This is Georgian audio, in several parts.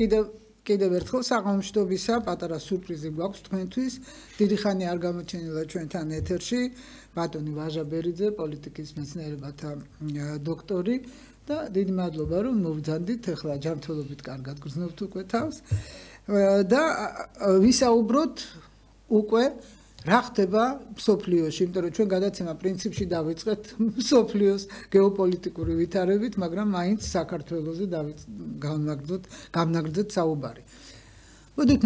კიდევ კიდევ ერთხელ საღამოშტობისა პატარა სურპრიზი გვაქვს თქვენთვის. დიდი ხანი არ გამოჩენილა ჩვენთან ეთერში ბატონი ვაჟა ბერიძე, პოლიტიკის მეცნიერებათა დოქტორი და დიდი მადლობა რომ მოვძანდით. ახლა ჯანმრთელობით კარგად გრძნობთ უკვე თავს. და ვისაუბროთ უკვე რა ხდება სოფლიოში, იმიტომ რომ ჩვენ გადაცემა პრინციპში დავიწყეთ სოფლიოს გეოპოლიტიკური ვითარებით, მაგრამ მაინც საქართველოსზე გავანაგრძოთ, გამნაგრძოთ საუბარი. მოდით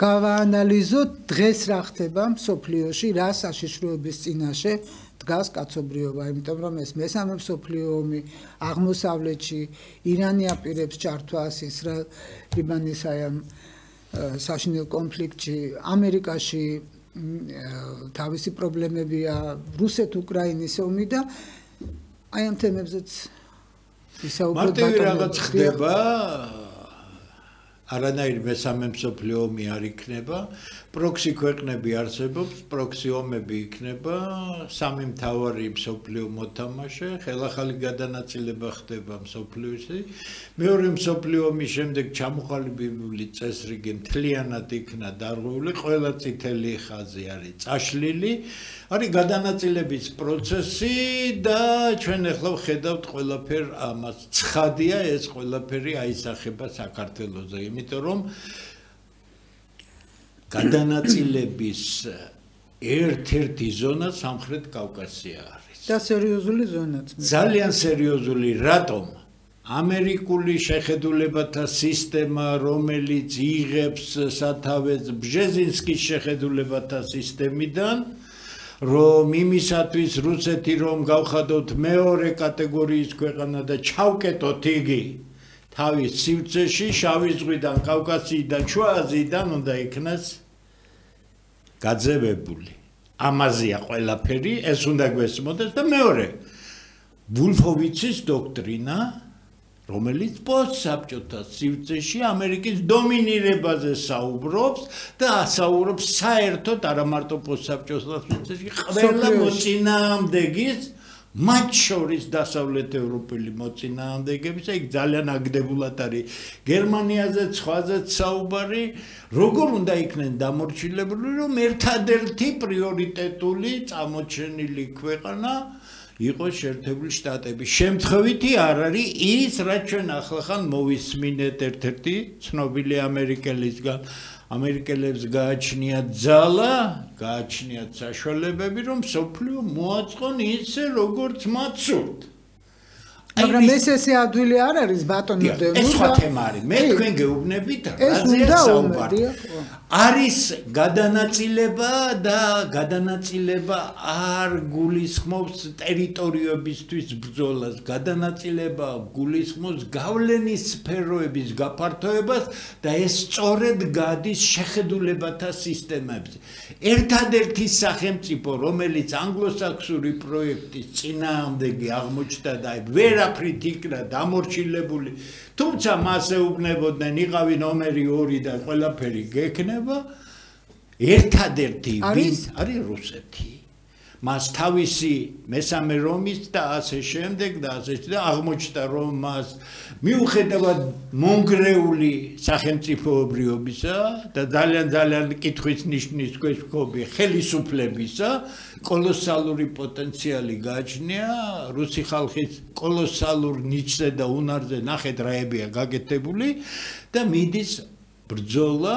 გავაანალიზოთ დღეს რა ხდება სოფლიოში, რა საშიშროების წინაშე დგას კაცობრიობა, იმიტომ რომ ეს მესამე სოფლიო ომი აღმოსავლეთში ირანი აპირებს ჩართვას ისრაელ ლიბანის აი ამ საშინელ კონფლიქტში, ამერიკაში თავისი პრობლემებია რუსეთ-უკრაინის ომი და აი ამ თემებზეც ვისაუბროთ ბატონო. მარტივი რაღაც ხდება არანაირი მესამე მსოფლიო ომი არ იქნება, პროქსი ქვეყნები არსებობს, პროქსი ომები იქნება, სამი მთავარი მსოფლიო მოთამაშე, ხელახალი გადანაწილება ხდება მსოფლიოში. მეორე მსოფლიო ომის შემდეგ ჩამოყალიბებული წესრიგი მთლიანად იქნა დარღვეული, ყველა წითელი ხაზი არის წაშლილი. არის გადანაწილების პროცესი და ჩვენ ახლა ვხედავთ ყველაფერ ამას. ცხადია ეს ყველაფერი აისახება საქართველოსზე, იმიტომ რომ გადანაწილების ერთ-ერთი ზონა სამხრეთ კავკასია არის. და სერიოზული ზონაც. ძალიან სერიოზული, რატომ? ამერიკული შეხედულებათა სისტემა, რომელიც იღებს სათავეს ბჟეზინსკის შეხედულებათა სისტემიდან, რომ იმისათვის რუსეთი რომ გავხადოთ მეორე კატეგორიის ქვეყანა და ჩავკეტოთ იგი თავის სივრცეში, შავი ზღვიდან, კავკასიიდან, შუა აზიიდან უნდა იქნას გაძევებული. ამაზეა ყველაფერი, ეს უნდა გვესმოდეს და მეორე ვულფოვიცის დოქტრინა, რომელიც პოსტსაბჭოთა სივრცეში ამერიკის დომინირებაზე საუბრობს და ასაუბრობს საერთოდ არა მარტო პოსტსაბჭოთა სივრცეში, ყველა მოწინააღმდეგის მათ შორის დასავლეთ ევროპელი მოწინააღმდეგების, ეგ ძალიან აგდებულად არის გერმანიაზე, სხვაზე საუბარი, როგორ უნდა იქნენ დამორჩილებული, რომ ერთადერთი პრიორიტეტული წამოჩენილი ქვეყანა იყოს შეერთებული შტატები. შემთხვევითი არ არის ის, რაც ჩვენ ახლახან მოვისმინეთ ერთ-ერთი ცნობილი ამერიკელისგან. ამერიკელებს გააჩნიათ ძალა, გააჩნიათ საშუალებები, რომ სოფლიო მოაწყონ ისე, როგორც მათ სურთ. მაგრამ ეს ესე ადვილი არ არის ბატონო დემო ეს სხვა თემა არის. მე თქვენ გეუბნებით რაზე საუბარი არის გადანაწილება და გადანაწილება არ გულისხმობს ტერიტორიებისთვის ბრძოლას. გადანაწილება გულისხმობს გავლენის სფეროების გაფართოებას და ეს სწორედ გადის შეხედულებათა სისტემებზე. ერთადერთი სახელმწიფო რომელიც ანგლოსაქსური პროექტის წინააღმდეგი აღმოჩნდა და ვერ ვერაფრით იქნა დამორჩილებული. თუმცა მას ეუბნებოდნენ იყავი ნომერი 2 და ყველაფერი გექნება. ერთადერთი ვინ? არის რუსეთი მას თავისი მესამე რომის და ასე შემდეგ და ასე და აღმოჩნდა რომ მას მიუხედავად მონგრეული სახელმწიფოებრიობისა და ძალიან ძალიან კითხვის ნიშნის ქვეშ მქობი ხელისუფლებისა კოლოსალური პოტენციალი გააჩნია რუსი ხალხის კოლოსალურ ნიჭზე და უნარზე ნახეთ რაებია გაკეთებული და მიდის ბრძოლა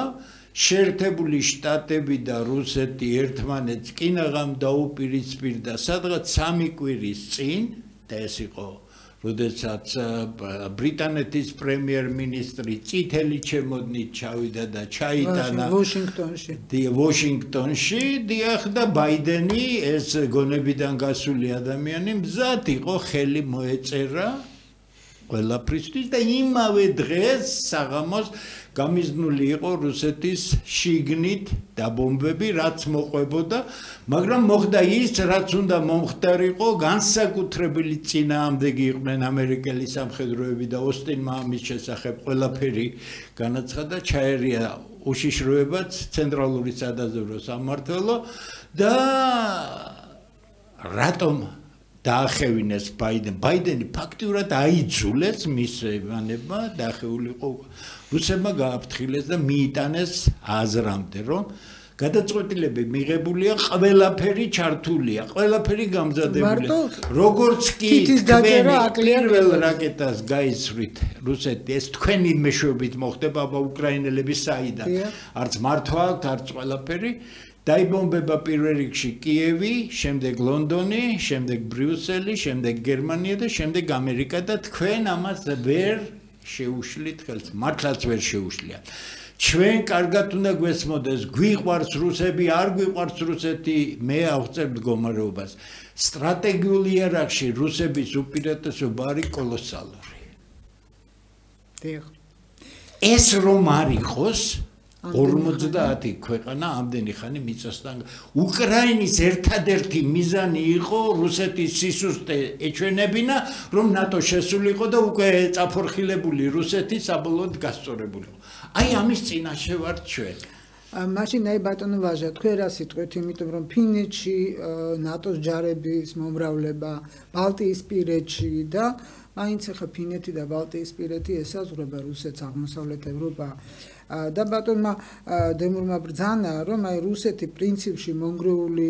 შეერთებული შტატები და რუსეთი ერთმანეთს კინაღამ დაუპირისპირდა სადღაც სამი კვირის წინ და ეს იყო როდესაც ბრიტანეთის პრემიერ-მინისტრი წითელი ჩემოდნით ჩავიდა და ჩაიტანა ვაშინგტონში. დი ვაშინგტონში დიახ და ბაიდენი ეს გონებიდან გასული ადამიანი მზად იყო ხელი მოეწერა ყველაფრისთვის და იმავე დღეს საღამოს გამიზნული იყო რუსეთის შიგნით დაბომბები, რაც მოყვებოდა, მაგრამ მოხდა ის, რაც უნდა მომხდარიყო, განსაკუთრებული წინააღმდეგი იყვნენ ამერიკელი სამხედროები და ოსტინმა ამის შესახებ ყველაფერი განაცხადა, ჩაერია უშიშროებაც ცენტრალური სადაზვერვო სამმართველო და რატომ დაახევინეს ბაიდენ. ბაიდენი ფაქტიურად აიძულეს მის ევანებმა დაახეულიყო რუსებმა გააფრთხილეს და მიიტანეს აზრამდე, რომ გადაწყვეტილები მიღებულია, ყველაფერი ჩართულია, ყველაფერი გამზადებულია. როგორც კი თქვენ პირველ რაკეტას გაიცრით რუსეთი, ეს თქვენი მეშვეობით მოხდება აბა უკრაინელების საიდან. არც მართვა აქვს, არც ყველაფერი. დაიბომბება პირველ რიგში კიევი, შემდეგ ლონდონი, შემდეგ ბრიუსელი, შემდეგ გერმანია და შემდეგ ამერიკა და თქვენ ამას ვერ შეუშლით ხელს, მართლაც ვერ შეუშლიათ. ჩვენ კარგად უნდა გვესმოდეს, გვიყვარს რუსები, არ გვიყვარს რუსეთი, მე აღწევ მდგომარეობას. სტრატეგიულ იერარქში რუსების უპირატესობა არის კოლოსალური. დიახ. ეს რომ არ იყოს 50 ქვეყანა ამდენი ხანი მიწასთან უკრაინის ერთადერთი მიზანი იყო რუსეთის სისუსტე ეჩვენებინა რომ ნატო შესულიყო და უკვე წაფორხილებული რუსეთი საბოლოოდ გასწორებულიყო აი ამის წინაშე ვარ ჩვენ. მაშინ აი ბატონო ვაჟა თქვენ რა სიტყვით? იმიტომ რომ ფინეთში ნატოს ჯარების მომრავლება ბალტიის პირეთში და მაინც ახლა ფინეთი და ბალტიის პირეთი ესაზღვრება რუსეთს აღმოსავლეთ ევროპა. და ბატონმა დემურმა ბრძანა რომ აი რუსეთი პრინციპში მონგრეული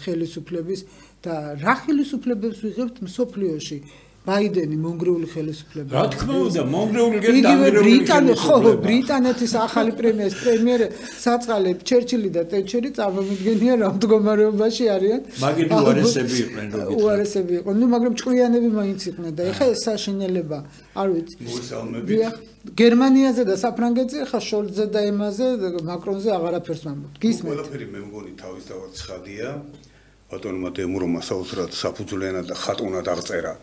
ხელისუფლების და რა ხელისუფლებას ვიღებთ მსოფლიოში ბაიდენი მონგრეული ხელისუფლება. რა თქმა უნდა, მონგრეული გენდამირებული ბრიტანეთი ხო, ბრიტანეთის ახალი პრემიის პრემიერ საწყალე ჩერჩილი და ტეჩერი წარმომიდგენია რა მდგომარეობაში არიან. მაგები უარესები იყვნენ როგით. უარესები იყვნენ. ნუ მაგრამ ჭკვიანები მაინც იყვნენ და ეხა ეს საშინელება, არ ვიცი. მოსალმებით. გერმანიაზე და საფრანგეთზე ხა შოლძზე და ემაზე მაკრონზე აღარაფერს ვამბობ. გისმენთ. ყველაფერი მე მგონი თავის თავად ცხადია. ბატონმა დემურომა საოცრად საფუძვლიანად და ხატუნად აღწერა.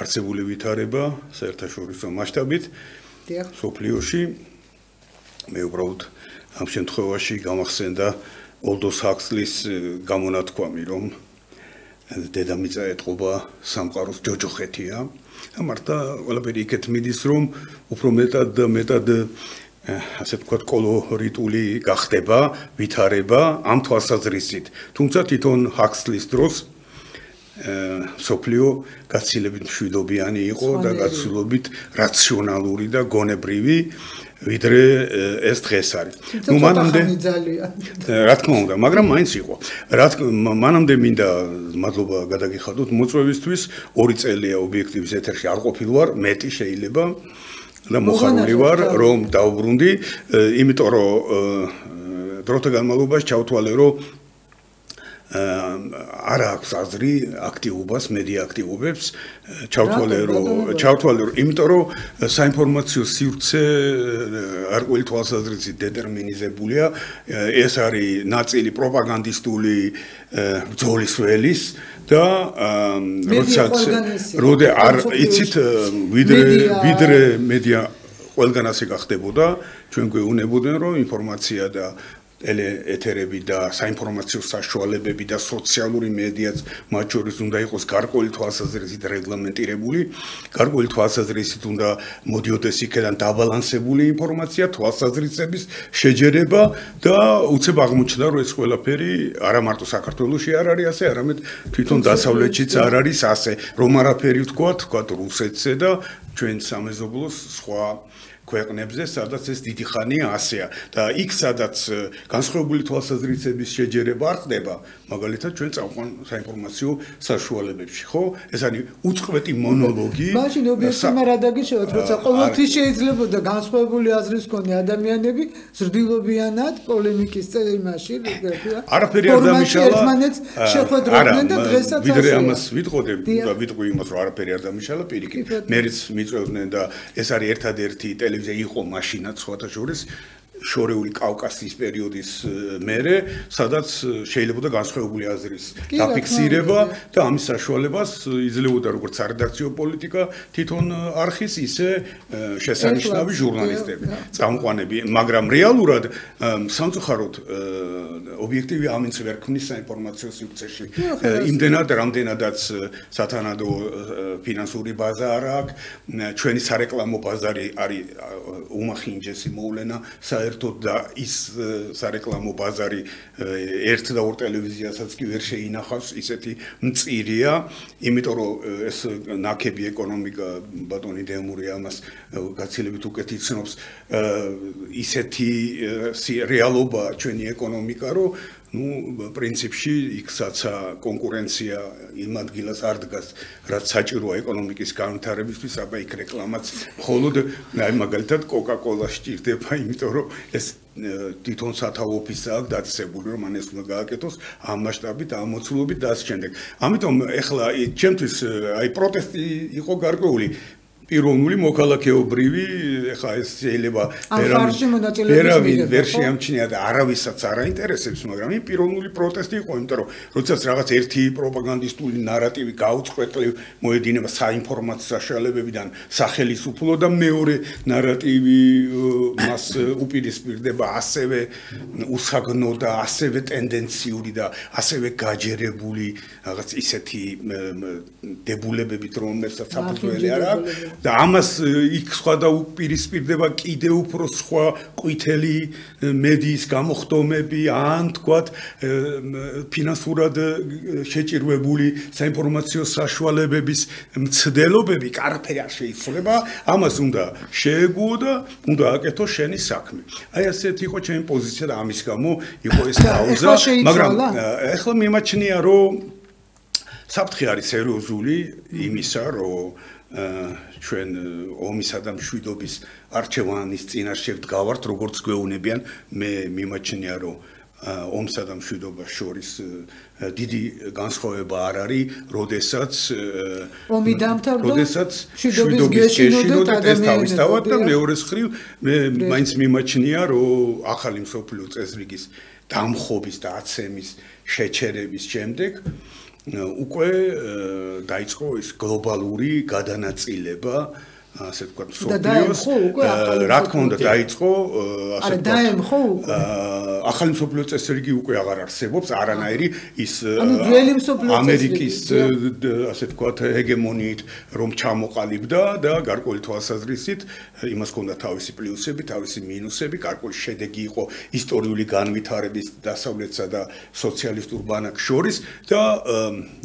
არსებული ვითარება საერთაშორისო მასშტაბით სოფლიოში. მე უბრალოდ ამ შემთხვევაში გამახსენდა ოლდოს ჰაქსლის გამონათქვამი რომ დედამიწა ეთყობა სამყაროს ჯოჯოხეთია და მარტა ყველაფერი იქეთ მიდის რომ უფრო მეტად და მეტად ასე ვთქვათ კოლორიტული გახდება ვითარება ამ თვალსაზრისით. თუმცა თვითონ ჰაქსლის დროს სოფლიო გაცილებით მშვიდობიანი იყო და გაცილებით რაციონალური და გონებრივი ვიდრე ეს დღეს არის. ნუ მანამდე რა თქმა უნდა, მაგრამ მაინც იყო. რა მანამდე მინდა მადლობა გადაგიხადოთ მოწვევისთვის. ორი წელია ობიექტივის ეთერში არ ყოფილ ვარ, მეტი შეიძლება და მოხარული ვარ რომ დაუბრუნდი, იმიტომ რომ დროთა განმავლობაში ჩავთვალე რომ არ აქვს აზრი აქტიობას, მედია აქტიობებს, ჩავთვალე რომ ჩავთვალე რომ იმიტომ რომ საინფორმაციო სივრცე არ ყოველ თვალსაზრისით დეტერმინიზებულია, ეს არის ნაწილი პროპაგანდისტული ბრძოლის ველის და როდესაც როდე არ იცით ვიდრე ვიდრე მედია ყველგან ასე გახდებოდა, ჩვენ გვეუნებოდნენ რომ ინფორმაცია და ტელეეთერები და საინფორმაციო საშუალებები და სოციალური მედიაც მათ შორის უნდა იყოს გარკვეული თვალსაზრისით რეგლამენტირებული, გარკვეული თვალსაზრისით უნდა მოდიოდეს იქიდან დაბალანსებული ინფორმაცია, თვალსაზრისების შეჯერება და უცებ აღმოჩნდა, რომ ეს ყველაფერი არა მარტო საქართველოსში არ არის ასე, არამედ თვითონ დასავლეთშიც არ არის ასე, რომ არაფერი თქვა, თქვა რუსეთზე და ჩვენ სამეზობლოს სხვა ქვეყნებზე, სადაც ეს დიდი ხანია ასეა და იქ სადაც განსხვავებული თვალსაზრისების შეჯერება არ ხდება, მაგალითად ჩვენ წავყვან საინფორმაციო საშუალებებში, ხო? ეს არის უწყვეტი მონოლოგი. მაშინ ობიექტიურად რა დაგიშევათ, როცა ყოველთვის შეიძლება და განსხვავებული აზრის მქონე ადამიანები ზრდილობიანად პოლემიკის წელიმაში, რეგრეტია. არაფერი არ დამიშალა. ერთმანეთს შეხვედრობდნენ და დღესაც ასე. ვიდრე ამას ვიტყოდებ და ვიტყვი იმას, რომ არაფერი არ დამიშალა პირიქით. მერიც მიწევდნენ და ეს არის ერთადერთი ტელე ტელევიზია იყო მაშინაც სხვათა შორის შორეული კავკასიის პერიოდის მერე, სადაც შეიძლება და განსხვავებული აზრის დაფიქსირება და ამის საშუალებას იძლეოდა როგორც სარედაქციო პოლიტიკა თვითონ არქის ისე შესანიშნავი ჟურნალისტები, წამყვანები, მაგრამ რეალურად სამწუხაროდ ობიექტივი ამინც ვერ ქმნის საინფორმაციო სივრცეში. იმდენად რამდენადაც სათანადო ფინანსური ბაზა არ აქვს, ჩვენი სარეკლამო ბაზარი არის უმახინჯესი მოვლენა საერთოდ საერთოდ და ის სარეკლამო ბაზარი ერთ და ორ ტელევიზიასაც კი ვერ შეინახავს, ისეთი მწირია, იმიტომ რომ ეს ნაკები ეკონომიკა ბატონი დემური ამას გაცილებით უკეთ იცნობს, ისეთი რეალობა ჩვენი ეკონომიკა, რომ ну პრინციპში იქცაცა კონკურენცია იმ ადგილას არ დგას რაც საჭიროა ეკონომიკის განვითარებისთვის აბა იქ რეკლამაც მხოლოდ აი მაგალითად კოკა-კოლა სჭირდება იმიტომ რომ ეს თვითონ სათაოფისა აქვს დაწესებული რომ ან ეს უნდა გააკეთოს ამ მასშტაბით ამ მოცულობით და ასე შემდეგ ამიტომ ეხლა ჩემთვის აი პროტესტი იყო გარკვეული პიროვნული მოქალაქეობრივი ეხა ეს შეიძლება ვერავინ ვერ შეამჩნია და არავისაც არ აინტერესებს მაგრამ იმ პიროვნული პროტესტი იყო იმიტომ რომ როდესაც რაღაც ერთი პროპაგანდისტული ნარატივი გაუწყვეტლივ მოედინება საინფორმაციო საშუალებებიდან სახელისუფლო და მეორე ნარატივი მას უპირისპირდება ასევე უსაგნო და ასევე ტენდენციური და ასევე გაჯერებული რაღაც ისეთი დებულებებით რომელსაც საფუძველი არ აქვს და ამას იქ სხვა და უპირისპირდება კიდე უფრო სხვა ყვითელი მედიის გამოხდომები ან თქვათ ფინანსურად შეჭირვებული საინფორმაციო საშუალებების მცდელობები კარფერი არ შეიცვლება. ამას უნდა შეეგუო და უნდა აკეთო შენი საქმე. აი ასეთი იყო ჩემი პოზიცია და ამის გამო იყო ეს პაუზა მაგრამ ეხლა მიმაჩნია რომ საფრთხე არის სერიოზული იმისა რომ ჩვენ ომისა და მშვიდობის არჩევანის წინაშე ვდგავართ როგორც გვეუბნებიან მე მიმაჩნია რომ ომსა და მშვიდობას შორის დიდი განსხვავება არ არის, როდესაც ომი დამთავრდა, როდესაც მშვიდობის გეშინოდა და ეს თავისთავად და მეორე მხრივ მე მაინც მიმაჩნია რომ ახალი მსოფლიო წესრიგის დამხობის და აცემის შეჩერების შემდეგ უკვე დაიწყო ის გლობალური გადანაწილება ასე თქვა სოფლიოს რა თქმა უნდა დაიწყო ასე თქვა დაემხო უკვე. ახალი სოფლიო წესრიგი უკვე აღარ არსებობს არანაირი ის ამერიკის ასე თქვა ჰეგემონიით რომ ჩამოყალიბდა და გარკვეული თვალსაზრისით იმას ჰქონდა თავისი პლუსები, თავისი მინუსები, გარკვეული შედეგი იყო ისტორიული განვითარების დასავლეთსა და სოციალისტურ ბანაკს შორის და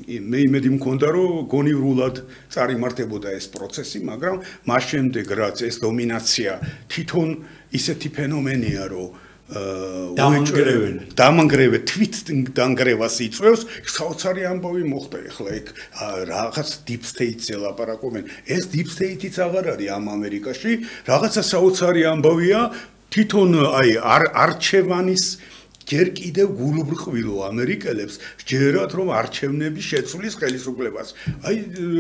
მე იმედი მქონდა რომ გონივრულად წარიმართებოდა ეს პროცესი, მაგრამ მას შემდეგ რაც ეს დომინაცია თვითონ ისეთი ფენომენია, რომ დამანგრევენ დამანგრევე თვით დანგრევას იწევს საოცარი ამბავი მოხდა. ეხლა იქ რაღაც deep state-ზე ლაპარაკობენ ეს deep state-იც აღარ არის ამ ამერიკაში. რაღაცა საოცარი ამბავია თვითონ აი არჩევანის ჯერ კიდევ გულუბრყვილო ამერიკელებს ჯერათ რომ არჩევნები შეცვლის ხელისუფლებას. აი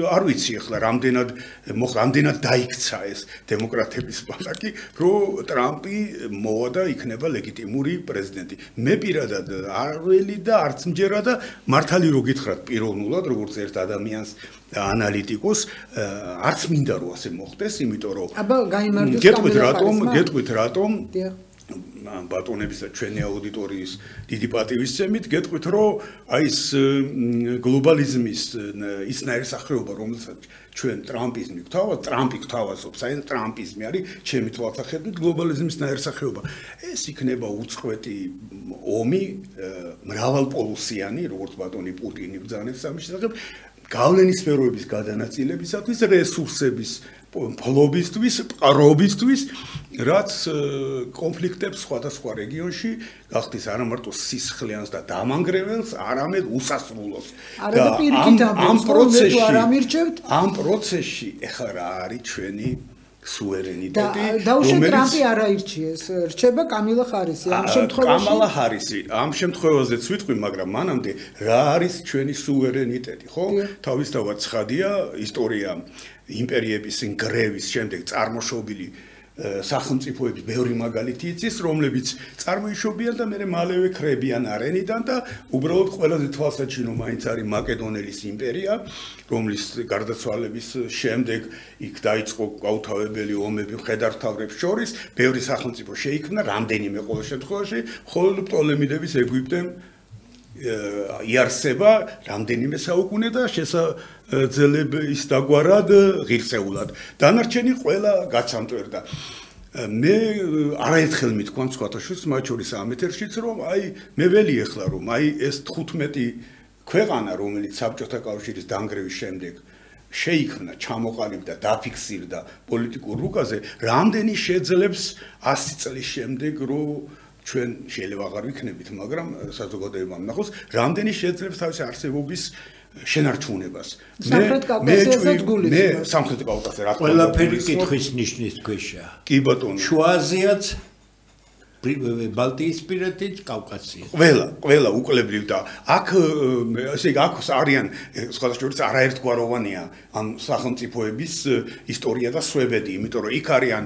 არ ვიცი ახლა რამდენად რამდენად დაიქცა ეს დემოკრატების პალატი, რომ ტრამპი მოვა და იქნება ლეგიტიმური პრეზიდენტი. მე პირადად არ ველი და არც მჯერა და მართალი რო გითხრათ პიროვნულად როგორც ერთ ადამიანს ანალიტიკოს არც მინდა რომ ასე მოხდეს, იმიტომ რომ აბა გამიმარჯოს გეტყვით რატომ, გეტყვით რატომ? დიახ. ბატონების და ჩვენი აუდიტორიის დიდი პატივისცემით გეტყვით რომ აი ეს გლობალიზმის ის ნაირსახეობა რომელსაც ჩვენ ტრამპიზმი გვთავაზ ტრამპი გვთავაზობს აი ტრამპიზმი არის ჩემი თვალსაჩინო გლობალიზმის ნაირსახეობა ეს იქნება უცხოეთი ომი მრავალპოლუსიანი როგორც ბატონი პუტინი ბრძანებს ამის შესახებ გავლენის სფეროების გადანაწილებისათვის რესურსების ფლობისთვის, პარობისთვის, რაც კონფლიქტებს სხვადასხვა რეგიონში გახდის არა მარტო სისხლიანს და დამანგრეველს, არამედ უსასრულოს. და ამ პროცესში ამ პროცესში ეხლა რა არის ჩვენი სუვერენიტეტი და დაუშვე ტრამპი არ აირჩიეს. რჩება კამილა ჰარისი ამ შემთხვევაში კამალა ჰარისი ამ შემთხვევაზეც ვიტყვი მაგრამ მანამდე რა არის ჩვენი სუვერენიტეტი ხო? თავისთავად ცხადია ისტორია იმპერიების ინგრევის შემდეგ წარმოშობილი სახელმწიფოების ბევრი მაგალითი იცის, რომლებიც წარმოიშობიან და მეორე მალევე ხრებიან არენიდან და უბრალოდ ყველაზე თვალსაჩინო მაინც არის მაკედონელის იმპერია, რომლის გარდაცვალების შემდეგ იქ დაიწყო გაუთავებელი ომები მხედართავრებს შორის, ბევრი სახელმწიფო შეიქმნა, რამდენიმე ყოველ შემთხვევაში, ხოლო პტოლემიდების ეგვიპტე იარსება რამდენიმე საუკუნე და შესაძლებელი ის დაგვარად ღირსეულად. დანარჩენი ყველა გაცამტვერდა. მე არაერთხელ მithქვამ სხვათაშორის მათ შორის ამ ეთერშიც რომ აი მე ველი ეხლა რომ აი ეს 15 ქვეყანა რომელიც საბჭოთა კავშირის დანგრევის შემდეგ შეიქმნა, ჩამოყალიბდა, დაფიქსირდა პოლიტიკურ რუკაზე, რამდენი შეძლებს 100 წლის შემდეგ რომ ჩვენ შეიძლება აღარ ვიქნებით, მაგრამ საზოგადოებამ ნახოს, რამდენი შეძლებს თავისი არსებობის შენარჩუნებას. მე გულისხმობ. მე სამხრეთ კავკასიაზე რა თქმა უნდა. ყველაფერი კითხვის ნიშნის ქვეშა. კი ბატონო. შუა აზიაც ბალტიისპირეთით კავკასია. ყველა, ყველა უკლებლივ და აქ ესე იგი აქ არიან სხვადასხვა არაერთგვაროვანია ამ სახელმწიფოების ისტორია და სვებედი, იმიტომ რომ იქ არიან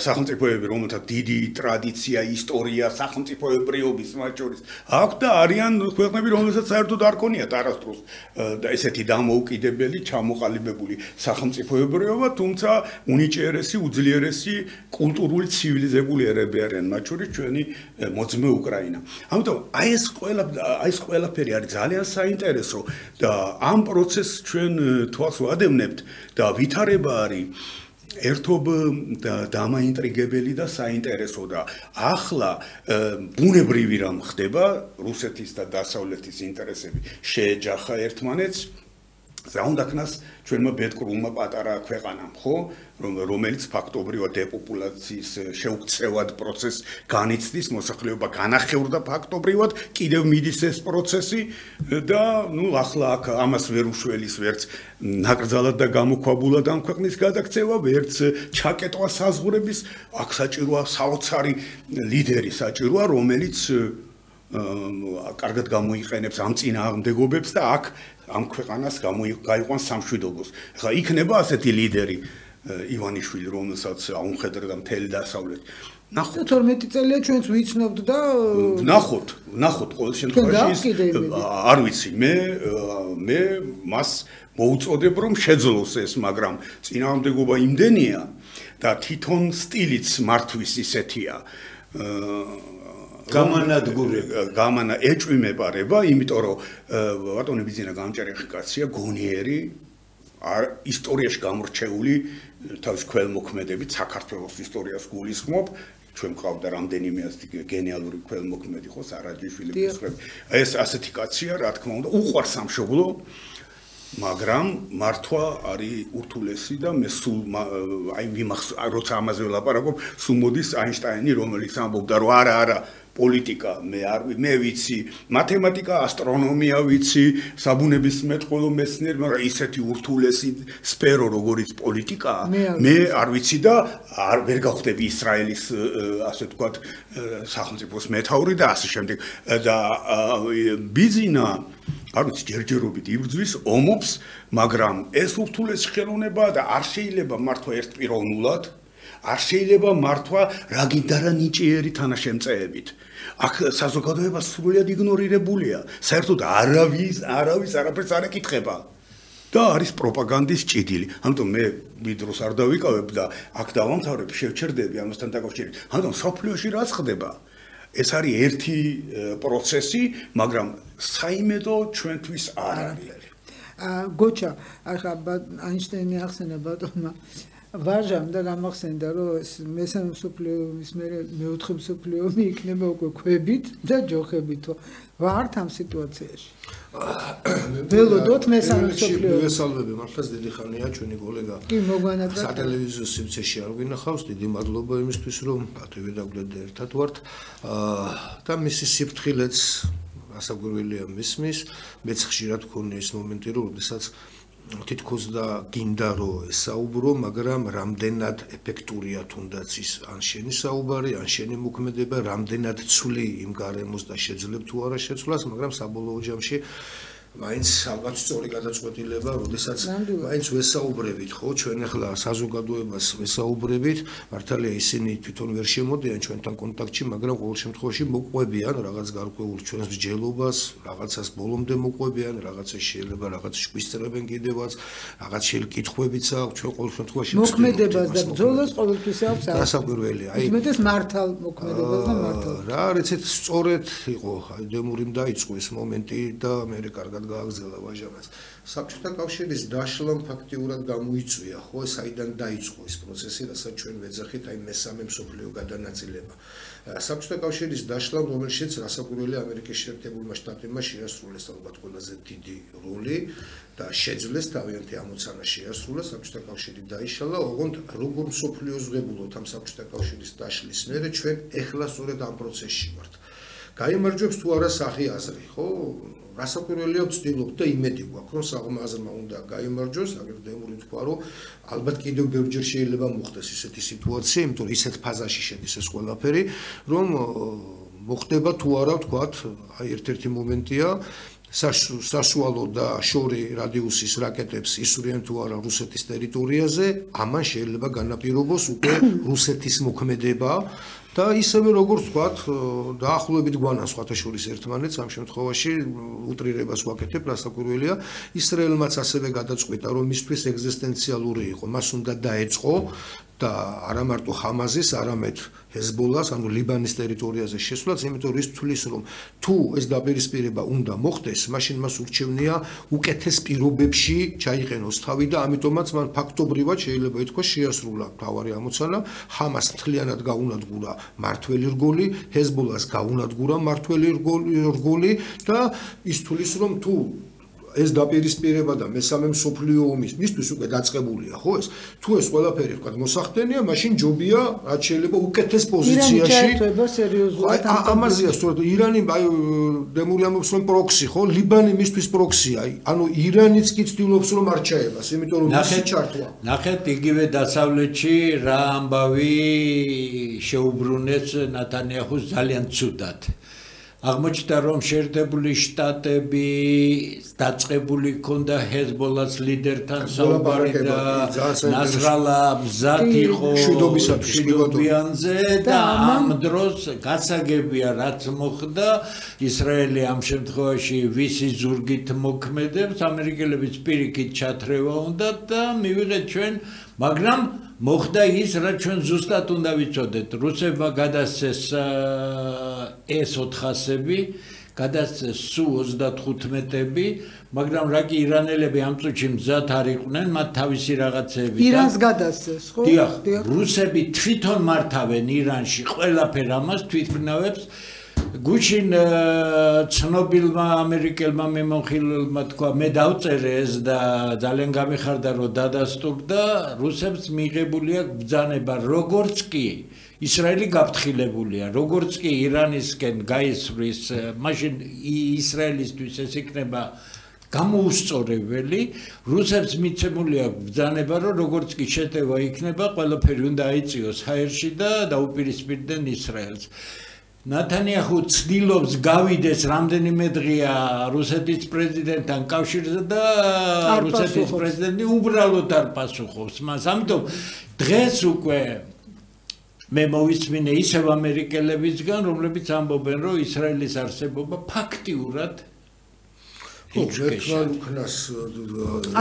სახელმწიფოები, რომელთა დიდი ტრადიცია, ისტორია, სახელმწიფოებრიობის მათ შორის. აქ და არიან ქვეყნები, რომელსაც საერთოდ არ ქონიათ არასდროს ესეთი დამოუკიდებელი, ჩამოყალიბებული სახელმწიფოებრიობა, თუმცა უნიჭიერესი, უძლიერესი კულტურული ცივილიზებული ერები არიან მათ შორის. შორის ჩვენი მოძმე უკრაინა. ამიტომ აი ეს ყველა აი ეს ყველაფერი არის ძალიან საინტერესო და ამ პროცესს ჩვენ თვალს ვადევნებთ და ვითარება არის ერთობ და დამაინტრიგებელი და საინტერესო და ახლა ბუნებრივი რამ ხდება რუსეთის და დასავლეთის ინტერესები შეეჯახა ერთმანეთს რა უნდა ქნას ჩვენმა ბედკრულმა პატარა ქვეყანამ, ხო? რომ რომელიც ფაქტობრივად დეპოპულაციის შეუქცევად პროცესს განიცდის, მოსახლეობა განახევრდა ფაქტობრივად, კიდევ მიდის ეს პროცესი და ნუ ახლა აქ ამას ვერ უშველის ვერც ნაკრძალად და გამოქვაბულად ამ ქვეყნის გადაქცევა, ვერც ჩაკეტვა საზღურების, აქ საჭიროა საოცარი ლიდერი საჭიროა, რომელიც კარგად გამოიყენებს ამ წინააღმდეგობებს და აქ ამ ქვეყანას გამოიყვანს სამშვიდობოს. ახლა იქნება ასეთი ლიდერი ივანიშვილი, რომელსაც აუხედრდა მთელი დასავლეთ. ნახოთ 12 წელია ჩვენც ვიცნობთ და ნახოთ, ნახოთ ყოველ შემთხვევაში არ ვიცი, მე მე მას მოუწოდებ რომ შეძლოს ეს, მაგრამ წინააღმდეგობა იმდენია და თვითონ სტილიც მართვის ისეთია. აა გამანადგურება გამანა ეჭვიმეპარება იმიტომ რომ ბატონი ბიზინა გამჭერეხი კაცია გონიერი არ ისტორიაში გამორჩეული თავის ქველმოქმედებით საქართველოს ისტორიას გულისხმობ. ჩვენ ყავდა რამდენიმე ასეთი გენიალური ქველმოქმედი ხო სარაჯიშვილი ფსხები ეს ასეთი კაცია რა თქმა უნდა უყვარს სამშობლო მაგრამ მართვა არის ურთულესი და მე სულ აი ვიმახს როცა ამაზე ვლაპარაკობ სულ მოდის აინშტაინი რომელიც ამბობდა რომ არა არა პოლიტიკა მე არ მე ვიცი მათემატიკა ასტრონომია ვიცი საბუნების მეტყველო მეცნიერ მაგრამ ისეთი ურთულესი სფერო როგორიც პოლიტიკა მე არ ვიცი. და არ ვერ გავხდები ისრაელის ასე ვთქვათ სახელმწიფოს მეთაური და ასე შემდეგ. და ბიზინა არ ვიცი ჯერჯერობით იბრძვის ომობს მაგრამ ეს ურთულესი ხელოვნება და არ შეიძლება მართვა ერთპიროვნულად არ შეიძლება მართვა რა გინდა რა ნიჭიერი თანაშემწეებით. აქ საზოგადოება სრულიად იგნორირებულია. საერთოდ არავის არავის არაფერს არ ეკითხება. და არის პროპაგანდის ჭიდილი. ამიტომ მე ვიდროს არ დავიკავებ და აქ დავამთავრებ შევჩერდები ამასთან დაკავშირებით. ამიტომ სოფლიოში რა ხდება? ეს არის ერთი პროცესი, მაგრამ საიმედო ჩვენთვის არ არის. აა გოჩა, ახლა აინშტაინი ახსენა ბატონმა ვაჟამ და გამახსენდა რომ ეს მესამე მსოფლიო ომის მერე მეოთხე მსოფლიო ომი იქნება უკვე ქვებით და ჯოხებითო. ვართ ამ სიტუაციაში? ველოდოთ მესამე მსოფლიო ომი მესალმები მართლაც დიდი ხანია ჩვენი კოლეგა კი მოგვანატრა სატელევიზიო სივრცეში არ ვინახავს დიდი მადლობა იმისთვის რომ პატივი დაგვდეთ ერთად ვართ. და მისი სიფრთხილეც ასაგვირველია მისმის მეც ხშირად გქონია ეს მომენტი რომ შესაძ თითქოს და გინდა რომ ესაუბრო, მაგრამ რამდენად ეფექტურია თუნდაც ის ან შენი საუბარი, ან შენი მოქმედება, რამდენად ცვლი იმ გარემოს და შეძლებ თუ არა შეცვლას, მაგრამ საბოლოო ჯამში მაინც ალბათ სწორი გადაწყვეტილება, როდესაც მაინც ვესაუბრებით, ხო, ჩვენ ახლა საზოგადოებას ვესაუბრებით, მართალია ისინი თვითონ ვერ შემოდიან ჩვენთან კონტაქტში, მაგრამ ყოველ შემთხვევაში მოყვებიან რაღაც გარკვეულ ჩვენს მსჯელობას, რაღაცას ბოლომდე მოყვებიან, რაღაცას შეიძლება რაღაც შეგვისწრებენ კიდევაც, რაღაც შეკითხვებიც აქვს, ჩვენ ყოველ შემთხვევაში მოქმედებას და ბრძოლას ყოველთვის აქვს დასაკვირველი, აი მეტეს მართალ მოქმედებას და მართალ. რა, რეცეთ სწორედ იყო, აი დემურიმ დაიწყო ეს მომენტი და მე რე კარგად კარგად გააგზავნა ვაჟამაც. საბჭოთა კავშირის დაშლამ ფაქტიურად გამოიწვია, ხო, საიდან დაიწყო ეს პროცესი, რასაც ჩვენ ვეძახით აი მესამე მსოფლიო გადანაწილება. საბჭოთა კავშირის დაშლამ, რომელშიც რასაკვირველია ამერიკის შეერთებულმა შტატებმა შეასრულეს ალბათ ყველაზე დიდი როლი და შეძლეს თავიანთი ამოცანა შეასრულა საბჭოთა კავშირი დაიშალა, ოღონდ როგორ მსოფლიო ზღებულოთ ამ საბჭოთა კავშირის დაშლის მერე ჩვენ ეხლა სწორედ ამ პროცესში ვართ. გაიმარჯვებს თუ არა სახი აზრი, ხო? რასაკვირველია ვცდილობ და იმედი გვაქვს, რომ საღმა აზრმა უნდა გაიმარჯვოს, აგერდემული თქვა, რომ ალბათ კიდევ ბევრჯერ შეიძლება მოხდეს ისეთი სიტუაცია, იმიტომ რომ ისეთ ფაზაში შედის ეს ყველაფერი, რომ მოხდება თუ არა, ვთქვათ, აი ერთ-ერთი მომენტია, საშუალო და შორი რადიუსის რაკეტებს ისურიან თუ არა რუსეთის ტერიტორიაზე, ამან შეიძლება განაპირობოს უკვე რუსეთის მოქმედება და ისევე როგორც ვთქვათ, დაახლოებით გვანან სხვათა შორის ერთმანეთს ამ შემთხვევაში უტრირებას ვაკეთებ, რასაკვირველია, ისრაელმაც ასევე გადაწყვეტა, რომ მისთვის ეგზისტენციალური იყო, მას უნდა დაეწყო და არა მარტო ჰამაზის, არამედ ჰეზბოლას, ანუ ლიბანის ტერიტორიაზე შესვლაც, იმიტომ რის თulis რომ თუ ეს დაპირისპირება უნდა მოხდეს, მაშინ მას ურჩევნია უკეთეს პირობებში ჩაიყენოს თავი და ამიტომაც მან ფაქტობრივად შეიძლება ითქვას შეასრულა თავარი ამოცანა, ჰამას მთლიანად გაუნადგურა მართველი რგოლი, ჰეზბოლას გაუნადგურა მართველი რგოლი და ის თulis რომ თუ ეს დაპირისპირება და მესამე მსოფლიო ომის მისთვის უკვე დაწყებულია ხო ეს? თუ ეს ყველაფერი ვთქვათ მოსახდენია მაშინ ჯობია რაც შეიძლება უკეთეს პოზიციაში. ირანი ჩაერთვება სერიოზულად ამაზეა სწორედ ირანი აი დემური ამბობს რომ პროქსი ხო? ლიბანი მისთვის პროქსია ანუ ირანიც კი ცდილობს რომ არ ჩაებას იმიტომ რომ ის ჩართვა ნახეთ იგივე დასავლეთში რა ამბავი შეუბრუნეს ნათანიაჰუს ძალიან ცუდად აღმოჩნდა რომ შეერთებული შტატები დაწყებული ქონდა ჰეზბოლას ლიდერთან საუბარი და ნასრალა მზად იყო შვიდობიანზე და ამ დროს გასაგებია რაც მოხდა. ისრაელი ამ შემთხვევაში ვისი ზურგით მოქმედებს. ამერიკელებიც პირიქით ჩათრევა უნდა და მივიღეთ ჩვენ მაგრამ მოხდა ის, რაც ჩვენ ზუსტად უნდა ვიცოდეთ. რუსებმა გადასცეს S400-ები, გადასცეს Su-35-ები, მაგრამ რა კი ირანელები ამ წუთში მზად არ იყვნენ, მათ თავისი რაღაცები და ირანს გადასცეს, ხო? დიახ, რუსები თვითონ მართავენ ირანში ყველაფერ ამას თვითმფრინავებს. გუჩინ ცნობილმა ამერიკელმა მემოხილველმა თქვა მე დავწერე ეს და ძალიან გამიხარდა რომ დადასტურდა რუსებს მიღებული აქვს ბძანება როგორც კი ისრაელი გაფრთხილებულია როგორც კი ირანისკენ გაისვრის მაშინ ისრაელისთვის ეს იქნება გამოუსწორებელი რუსებს მიცემული აქვს ბძანება რომ როგორც კი შეტევა იქნება ყველაფერი უნდა აიწიოს ჰაერში და დაუპირისპირდნენ ისრაელს ნათანიაჰუ ცდილობს გავიდეს რამდენიმე დღეა რუსეთის პრეზიდენტთან კავშირზე და რუსეთის პრეზიდენტი უბრალოდ არ პასუხობს მას. ამიტომ დღეს უკვე მე მოვისმინე ისევ ამერიკელებისგან, რომლებიც ამბობენ, რომ ისრაელის არსებობა ფაქტიურად ერთმან უკნას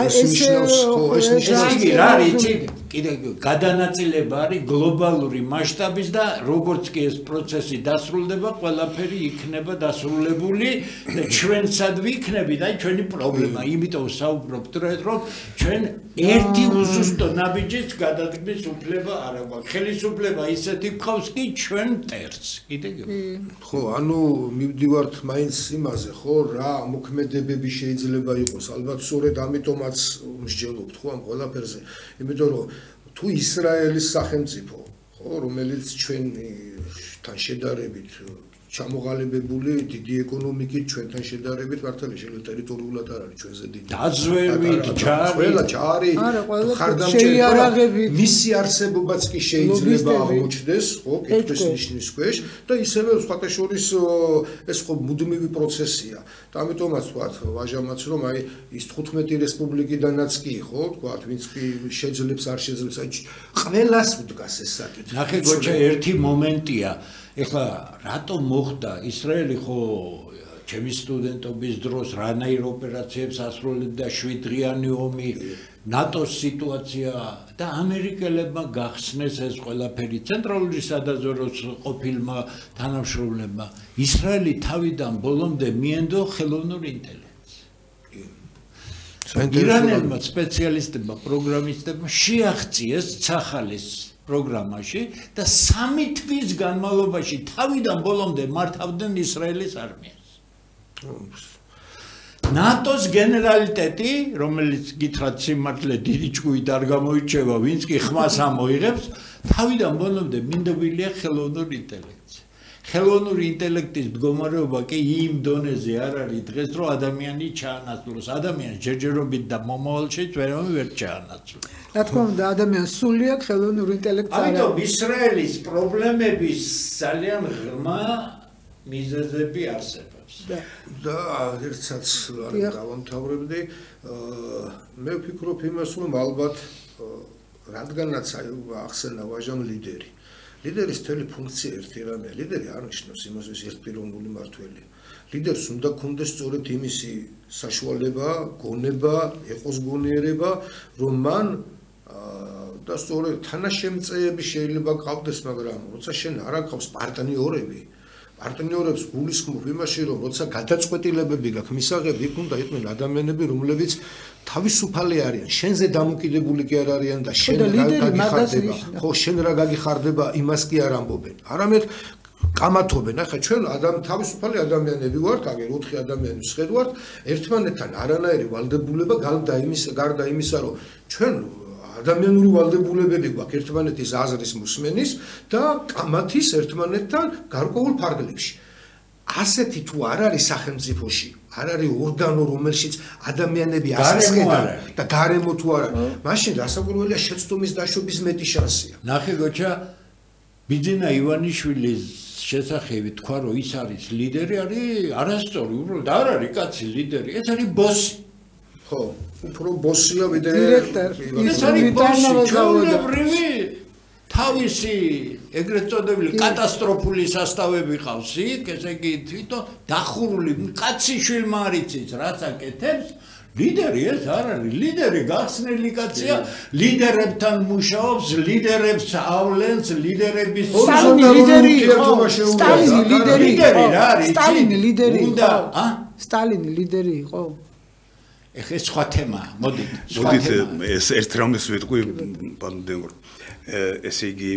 ეს ნიშნავს ხო ეს ნიშნავს რა რიცი? კიდე გადანაწილება არის გლობალური მასშტაბის და როგორც კი ეს პროცესი დასრულდება ყველაფერი იქნება დასრულებული და ჩვენ სად ვიქნები და ჩვენი პრობლემა იმიტომ საუბრობთ რომ ჩვენ ერთი უზუსტო ნაბიჯის გადადგმის უფლება არ აქვს. ხელისუფლება ისეთი გყავს კი ჩვენ ტერს კიდე ხო ანუ მივდივართ მაინც იმაზე ხო რა მოქმედებები ნაბიჯები შეიძლება იყოს. ალბათ სწორედ ამიტომაც მსჯელობთ ხო ამ ყველაფერზე. იმიტომ რომ თუ ისრაელის სახელმწიფო ხო რომელიც ჩვენ თან შედარებით ჩამოღალებებული დიდი ეკონომიკით ჩვენთან შედარებით მართალი შეიძლება ტერიტორიულად არ არის ჩვენზე დიდი. დაზვერვით ჩარი ყველა ჩარი ხარდამჭერი მისი არსებობაც კი შეიძლება აღმოჩნდეს ხო კითხვის ნიშნის ქვეშ და ისევე სხვათა შორის ეს ხო მუდმივი პროცესია. და ამიტომაც ვთქვათ ვაჟამაც რომ აი ის 15 რესპუბლიკიდანაც კი ხო ვთქვათ ვინც კი შეძლებს არ შეძლებს აი ყველას უდგას ეს საკითხი. ნახე გოჩა ერთი მომენტია ეხლა რატო მოხდა? ისრაელი ხო ჩემი სტუდენტობის დროს რანაირ ოპერაციებს ასრულებდა 7 დღიანი ომი ნატოს სიტუაცია და ამერიკელებმა გახსნეს ეს ყველაფერი. ცენტრალური სადაზვერვოს ყოფილმა თანამშრომლებმა ისრაელი თავიდან ბოლომდე მიენდო ხელოვნურ ინტელექტს. ირანელმა სპეციალისტებმა, პროგრამისტებმა შეაღწიეს ცახალის პროგრამაში და 3 თვის განმავლობაში თავიდან ბოლომდე მართავდნენ ისრაელის არმიას. ნატოს გენერალიტეტი, რომელიც გითხრათ სიმართლე დიდი ჭკუით არ გამოიჩევა, ვინც კი ხმას ამოიღებს, თავიდან ბოლომდე მინდობილია ხელოვნური ინტელექტი. ხელოვნური ინტელექტის მდგომარეობა კი იმ დონეზე არ არის დღეს, რომ ადამიანი ჩაანაცვლოს. ადამიანს ჯერჯერობით და მომავალში ვერავინ ვერ ჩაანაცვლოს. რა თქმა უნდა, ადამიანს სული აქვს ხელოვნური ინტელექტი. ამიტომ ისრაელის პრობლემების ძალიან ღრმა მიზეზები არსებობს. და ერთსაც არ დავამთავრებდი, მე ვფიქრობ იმას, რომ ალბათ რადგანაც ახსენა ვაჟამ ლიდერი ლიდერის თელი ფუნქცია ერთი რამეა. ლიდერი არ ნიშნავს იმას, რომ ერთპიროვნული მართველია. ლიდერს უნდა კონდეს სწორედ იმისი საშუალება, გონება, ეყოს გონიერება, რომ მან და სწორედ თანაშემწეები შეიძლება ყავდეს, მაგრამ როცა შენ არ აქვს პარტნიორები, პარტნიორებს გულისხმობ იმაში, რომ როცა გადაწყვეტილებები გაქვს მისაღები, იქ უნდა იყვნენ ადამიანები, რომლებიც თავისუფალი არიან, შენზე დამოკიდებული კი არ არიან და შენ რა გაგიხარდება. ხო, შენ რა გაგიხარდება, იმას კი არ ამბობენ. არამედ კამათობენ. ახლა ჩვენ ადამ თავისუფალი ადამიანები ვართ, აგერ 4 ადამიანი შეხედვართ, ერთმანეთთან არანაირი ვალდებულება გარდა იმის, გარდა იმისა, რომ ჩვენ ადამიანური ვალდებულებები გვაქვს ერთმანეთის აზრის მოსმენის და კამათის ერთმანეთთან გარკვეულ ფარგლებში. ასეთი თუ არ არის სახელმწიფოში, არ არის ორგანო, რომელშიც ადამიანები ასესხედან და გარემო თუ არ არის, მაშინ დასაკვირველია შეცდომის დაშვების მეტი შანსია. ნახე გოჩა ბიძინა ივანიშვილის შესახები თქვა რომ ის არის ლიდერი, არის არასწორი, უბრალოდ არ არის კაცი ლიდერი, ეს არის ბოსი. ხო, უფრო ბოსია ვიდრე დირექტორი. ეს არის ბოსი. თავისი ეგრეთ წოდებული კატასტროფული სასტავები ყავს იქ, ესე იგი თვითონ დახურული კაცი შვილმა არიცის, რაც აკეთებს ლიდერი ეს არ არის ლიდერი გახსნილი კაცია ლიდერებთან მუშაობს ლიდერებს ავლენს ლიდერების სტალინი ლიდერი სტალინი ლიდერი რა არის სტალინი ლიდერი უნდა ა სტალინი ლიდერი იყო ეხე სხვა თემა მოდით მოდით ეს ერთ რამეს ვეთქვი ბანდემურ ესე იგი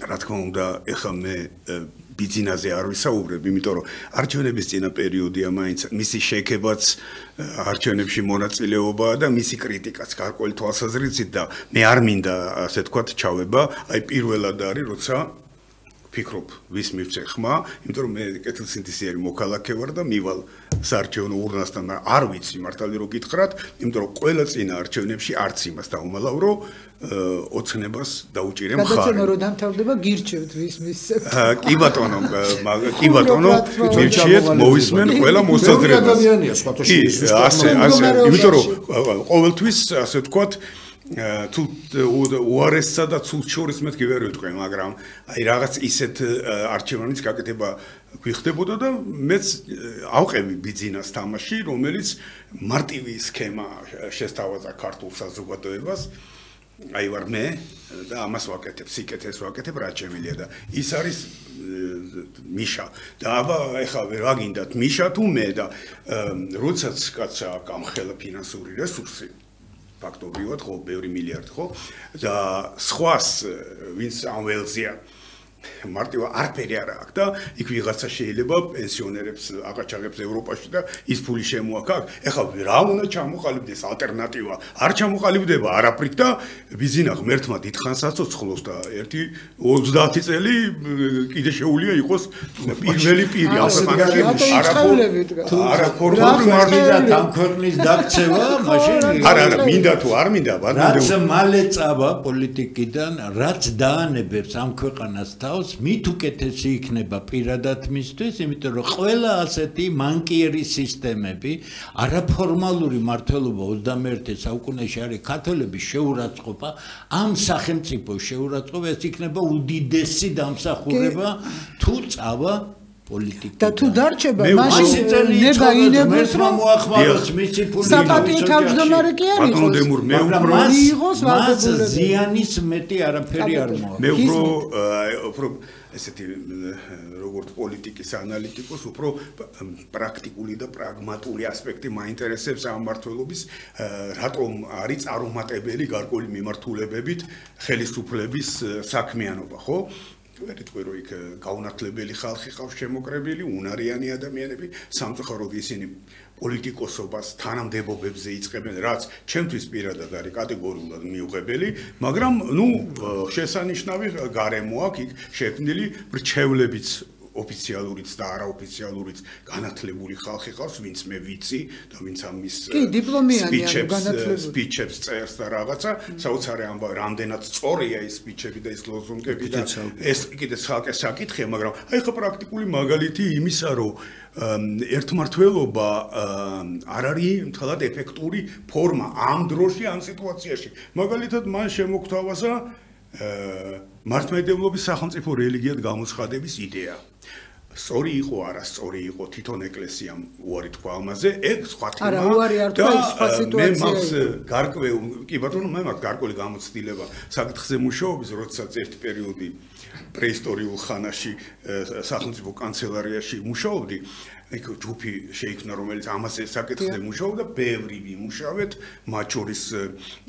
რა თქმა უნდა ეხლა მე ბიზნესზე არ ვისაუბრებ, იმიტომ რომ არჩევნების წინა პერიოდია მაინც მისი შექებაც არჩევნებში მონაწილეობაა და მისი კრიტიკაც გარკვეული თვალსაზრისით და მე არ მინდა ასე თქვათ ჩავება, აი პირველად არის როცა ფიქრობ ვის მივცე ხმა, იმიტომ რომ მე კეთილსინთეზიერი მოქალაქე ვარ და მივალ საარჩევნო ურნასთან, მაგრამ არ ვიცი მართალი რო გითხრათ, იმიტომ რომ ყველა წინა არჩევნებში არც იმას დაუმალავრო, ოცნებას დაუჭირე მხარი. გადაცემა რო დამთავრდება, გირჩევთ ვის მისცემთ. კი ბატონო, კი ბატონო, გირჩიეთ, მოვისმენ ყველა მოსაზრებას. კი, ასე, ასე, იმიტომ რომ ყოველთვის ასე ვთქვათ, თუ უარესსა და ცულ შორის მეთქი ვერ ვიტყვი, მაგრამ აი რაღაც ისეთ არჩევანის გაკეთება გვიხდებოდა და მეც ავყევი ბიზნეს თამაში, რომელიც მარტივი სქემა შესთავაზა ქართულ საზოგადოებას. აი ვარ მე და ამას ვაკეთებ, სიკეთეს ვაკეთებ, რა შემილია და ის არის მიშა. და აბა ეხლა ვერ აგინდათ მიშა თუ მე და როდესაც კაცს აქვს ამ ხელა ფინანსური რესურსი ფაქტობრივად ხო ბევრი მილიარდი ხო? და სხვას ვინც ამ ველზია მარტივ არაფერი არ აქვს და იქ ვიღაცა შეიძლება პენსიონერებს აღაჩაღებს ევროპაში და ის ფული შემოაქ. ეხლა რა უნდა ჩამოყალიბდეს ალტერნატივა? არ ჩამოყალიბდება არაფრით და ბიზინა ღმერთმა დიდხანს აცოცხლოს და ერთი 30 წელი კიდე შეუულია იყოს პირველი პირი ალტერნატივაში არაფორმული მარტიდა დამქორნის დაქცევა მაშინ არა არა მინდა თუ არ მინდა რაც მალე წავა პოლიტიკიდან რაც დაანებებს ამ ქვეყანას და თავს მით უკეთესი იქნება პირადად მისთვის, იმიტომ რომ ყველა ასეთი მანკიერი სისტემები, არაფორმალური მართლობა 21 საუკუნეში არის კათოლების შეურაცხყოფა, ამ სახელმწიფო შეურაცხყოფა ეს იქნება უდიდესი დამსახურება თუ წავა პოლიტიკა და თუ დარჩება მაშინ ნება ინებოს რომ მოახმაროს მისი ფული საპატიო თავმჯდომარე კი არ იყოს დემურ მე უფრო მას მიიღოს მას ვალდებულება. ზიანის მეტი არაფერი არ მოაქვს მე უფრო უფრო ესეთი როგორც პოლიტიკის ანალიტიკოს უფრო პრაქტიკული და პრაგმატული ასპექტი მაინტერესებს ამ მართლობის რატომ არის წარუმატებელი გარკვეული მიმართულებებით ხელისუფლების საქმიანობა ხო ვერი თქვი რომ იქ გაუნათლებელი ხალხი ყავს შემოკრებილი უნარიანი ადამიანები სამწუხაროდ ისინი პოლიტიკოსობას თანამდებობებზე იწყებენ, რაც ჩემთვის პირადად არის კატეგორიულად მიუღებელი, მაგრამ ნუ შესანიშნავი გარემო აქვს იქ შექმნილი ბრჩევლებიც ოფიციალურიც და არაოფიციალურიც განათლებული ხალხი ყავს, ვინც მე ვიცი და ვინც ამის კი, დიპლომიანი არის განათლებული. სპიჩებს წერს და რაღაცა, საოცარი ამბავი, რამდენად სწორია ეს სპიჩები და ეს ლოზუნგები და ეს კიდე საკე საკითხია, მაგრამ აი ხო პრაქტიკული მაგალითი იმისა, რომ ერთმართველობა არ არის მთლად ეფექტური ფორმა ამ დროში ამ სიტუაციაში. მაგალითად მან შემოგთავაზა მართლმადიდებლობის სახელმწიფო რელიგიად გამოცხადების იდეა. სწორი იყო, არასწორი იყო თვითონ ეკლესიამ უარი თქვა ამაზე, ეგ სხვა თემა. არა, უარი არ თქვა, ის სხვა და, მე სიტუაცია მაქვს გარკვეულ კი ბატონო მე მაქვს გარკვეული გამოცდილება საკითხზე მუშაობის, როდესაც ერთი პერიოდი პრეისტორიულ ხანაში სახელმწიფო კანცელარიაში მუშაობდი, იქ ჯგუფი შეიქმნა, რომელიც ამაზე საკითხზე მუშაობდა, ბევრი ვიმუშავეთ, მათ შორის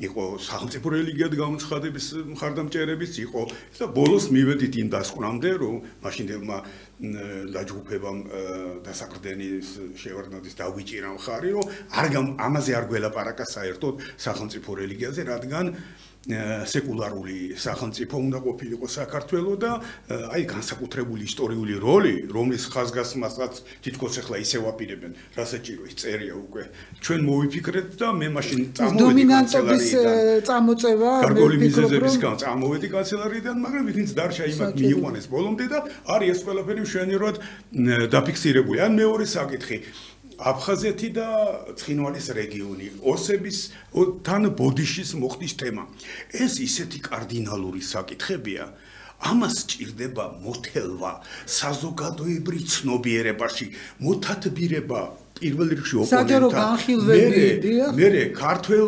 იყო სახელმწიფო რელიგიად გამოცხადების მხარდამჭერებიც, იყო და ბოლოს მივედით იმ დასკვნამდე, რომ მაშინდელმა დაჯგუფებამ დასაკრდენის შევარდნაძის დავიჭირა მხარი, რომ არ ამაზე არ გველაპარაკა საერთოდ სახელმწიფო რელიგიაზე, რადგან სეკულარული სახელმწიფო უნდა ყოფილიყო საქართველოს და აი განსაკუთრებული ისტორიული როლი, რომლის ხაზგასმასაც თითქოს ახლა ისევ აპირებენ, რასაც ის წერია უკვე. ჩვენ მოვიფიქრეთ და მე მაშინ წამოვედი დომინანტობის წამოწევა გარკვეული მე მიზეზების რომ- გამო წამოვედი კანცელარიიდან, მაგრამ ვინც დარჩა იმათ მიიყვანეს ბოლომდე და არის ეს ყველაფერი მშვენივრად დაფიქსირებული. ან მეორე საკითხი აფხაზეთი და ცხინვალის რეგიონი, ოსების თან ბოდიშის მოხდის თემა. ეს ისეთი კარდინალური საკითხებია, ამას ჭირდება მოთელვა საზოგადოებრივ ცნობიერებაში, მოთათბირება პირველ რიგში ოპონენტთან. მერე- დიახ. მერე ქართველ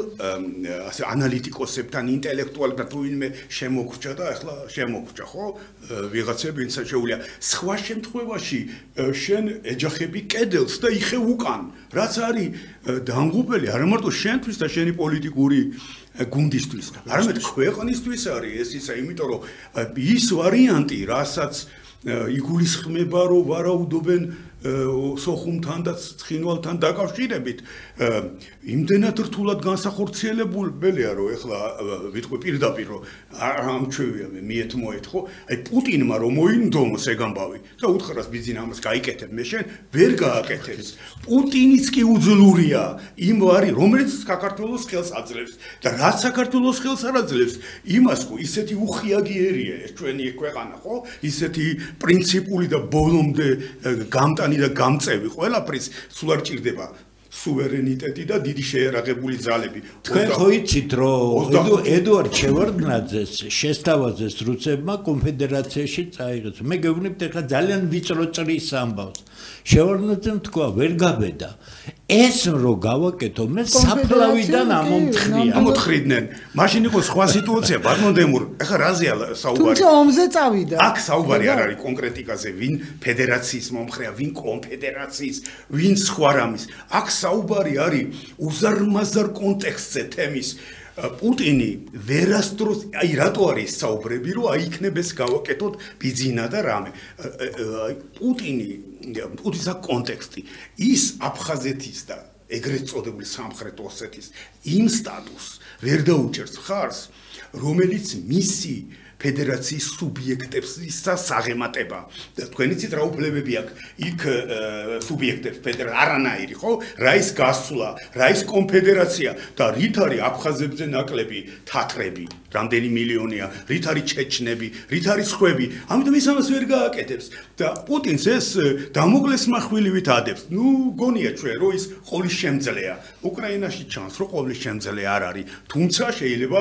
ასე ანალიტიკოსებთან, ინტელექტუალებთან ვინმე შემოგვრჩა და ახლა შემოგვრჩა, ხო? ვიღაცები ვინც შეუულია. სხვა შემთხვევაში შენ ეჯახები კედელს და იხე უკან. რაც არის დამღუპელი არა მარტო შენთვის და შენი პოლიტიკური გუნდისთვის, არამედ ქვეყნისთვის არის ეს ისა, იმიტომ რომ ის ვარიანტი, რასაც იგულისხმება, რომ ვარაუდობენ სოხუმთან და ცხინვალთან დაკავშირებით იმდენად რთულად განსახორციელებელია რომ ეხლა ვიტყვი პირდაპირ რომ არ ამჩვევია მე მიეთ მოეთ ხო? აი პუტინმა რომ მოინდომოს ეგ ამბავი და უთხრას ბიზინ ამას გაიკეთებ მე შენ ვერ გააკეთებს. პუტინიც კი უძლურია იმ ვარი რომელიც საქართველოს ხელს აძლევს და რაც საქართველოს ხელს არ აძლევს იმას ხო ისეთი უხიაგიერია ეს ჩვენი ქვეყანა ხო? ისეთი პრინციპული და ბოლომდე ა, გამტანი და გამწევი ყველაფრის სულ არ ჭირდება სუვერენიტეტი და დიდი შეერაღებული ძალები. თქვენ ხო იცით რომ ედუარდ შევარდნაძეს შესთავაზეს რუსებმა კონფედერაციაში წაიღეს. მე გეუბნებთ ახლა ძალიან ვიწრო წრის ამბავს. შევარდნაძემ თქვა ვერ გაბედა. ეს რო გავაკეთო მე საფლავიდან კონფედერაცია, კი, ამომთხრია. ამოთხრიდნენ. მაშინ იყო სხვა სიტუაცია, ბატონო დემურ. ეხლა რაზეა საუბარი? თუმცა ომზე წავიდა. აქ საუბარი არ არის კონკრეტიკაზე, ვინ ფედერაციის მომხრეა, ვინ კონფედერაციის, ვინ სხვა რამის. აქ საუბარი არის უზარმაზარ კონტექსტზე თემის. პუტინი ვერასდროს აი რატო არის საუბრები რომ აი იქნებ ეს გავაკეთოთ ბიზინა და რამე? აი პუტინი პუტინის კონტექსტი. ის აფხაზეთის და ეგრეთ წოდებული სამხრეთ ოსეთის იმ სტატუსს ვერ დაუჭერს ხარს რომელიც მისი ფედერაციის სუბიექტებსაც აღემატება და თქვენ იცით რა უფლებები აქვს იქ სუბიექტებს ფედერა არანაირი ხო? რა ის გასვლა რა ის კონფედერაცია და რით არის აფხაზებზე ნაკლები თათრები რამდენი მილიონია? რით არის ჩეჩნები? რით არის ხვები ამიტომ ის ამას ვერ გააკეთებს. და პუტინს ეს დამოკლეს מחვილივით ადებს. ну გონია ჩვენ რომ ის ყოვლის შემძლეა. უკრაინაში ჩანს რომ ყოვლის შემძლე არ არის. თუმცა შეიძლება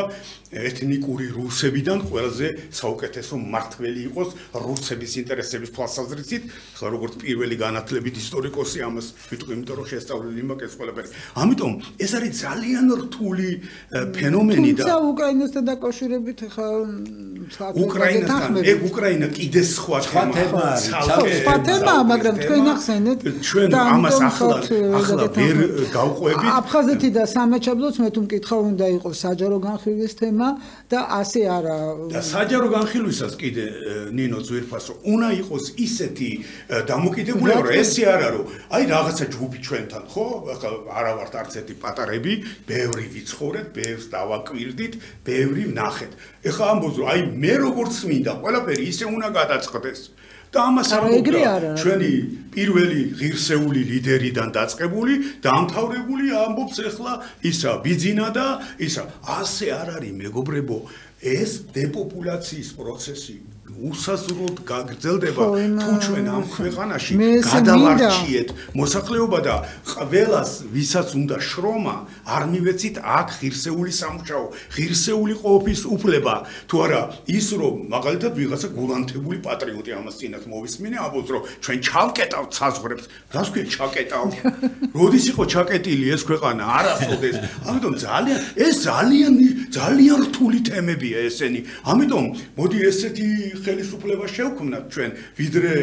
ეთნიკური რუსებიდან ყველაზე საუკეთესო მართველი იყოს რუსების ინტერესების თვალსაზრისით, ხა როგორც პირველი განათლებით ისტორიკოსი ამას ვიტყვი, იმიტომ რომ შესწავლილი იმაკეს ყველაფერი. ამიტომ ეს არის ძალიან რთული ფენომენი და თუმცა უკრაინასთან დაკავშირებით ხა უკრაინასთან ეგ უკრაინა კიდე სხვა თემაა. სხვა თემაა, მაგრამ თქვენ ახსენეთ ჩვენ ამას ახლა ახლა ვერ გავყვებით. აფხაზეთი და სამაჩაბლოც მე თუ მკითხა უნდა იყოს საჯარო განხილვის თემა და ასე არა. და საჯარო განხილვისას კიდე ნინო ზვირფასო უნდა იყოს ისეთი დამოკიდებული რომ ესე არა რომ აი რაღაცა ჯგუფი ჩვენთან ხო? ახლა არა ვართ არც ერთი პატარები, ბევრი ვიცხოვრეთ, ბევრს დავაკვირდით, ბევრი ვნახეთ. ეხლა ამბობს რომ აი მე როგორც მინდა, ყველაფერი ისე უნდა გადაწყდეს. და ამას ამბობდა ჩვენი პირველი ღირსეული ლიდერიდან დაწყებული დამთავრებული ამბობს ახლა ისა ბიძინა და ისა ასე არ არის მეგობრებო ეს დეპოპულაციის პროცესი უსაზროდ გაგრძელდება თუ ჩვენ ამ ქვეყანაში გადავარჩიეთ მოსახლეობა და ყველას ვისაც უნდა შრომა არ მივეცით აქ ღირსეული სამუშაო ღირსეული ყოფის უფლება. თუ არა ის რომ მაგალითად ვიღაცა გულანთებული პატრიოტი ამას წინათ მოვისმინე აბოს რომ ჩვენ ჩავკეტავთ საზღვრებს. რას ქვია ჩაკეტავ? როდის იყო ჩაკეტილი ეს ქვეყანა? არასოდეს ამიტომ ძალიან ეს ძალიან ძალიან რთული თემებია ესენი. ამიტომ მოდი ესეთი ხელისუფლება შევქმნათ ჩვენ ვიდრე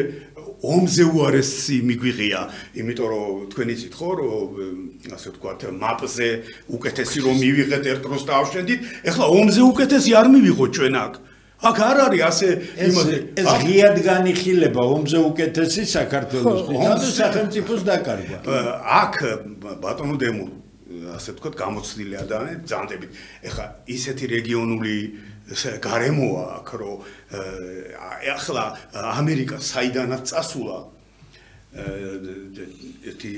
ომზე უარესი მიგვიღია. იმიტომ რომ თქვენ იცით ხო რომ ასე ვთქვათ მაპზე უკეთესი რომ მივიღეთ ერთ დროს დავშენდით ეხლა ომზე უკეთესი არ მივიღოთ ჩვენ აქ. აქ არ არის ასე იმაზე ეს ღიად განიხილება ომზე უკეთესი საქართველოს და სახელმწიფოს დაკარგვა. აქ ბატონო დემუ ასე ვთქვათ გამოცდილი ადამიანები ძანდებით ეხლა ისეთი რეგიონული გარემოა აქ რომ ახლა ამერიკა საიდანაც წასულა. ეთი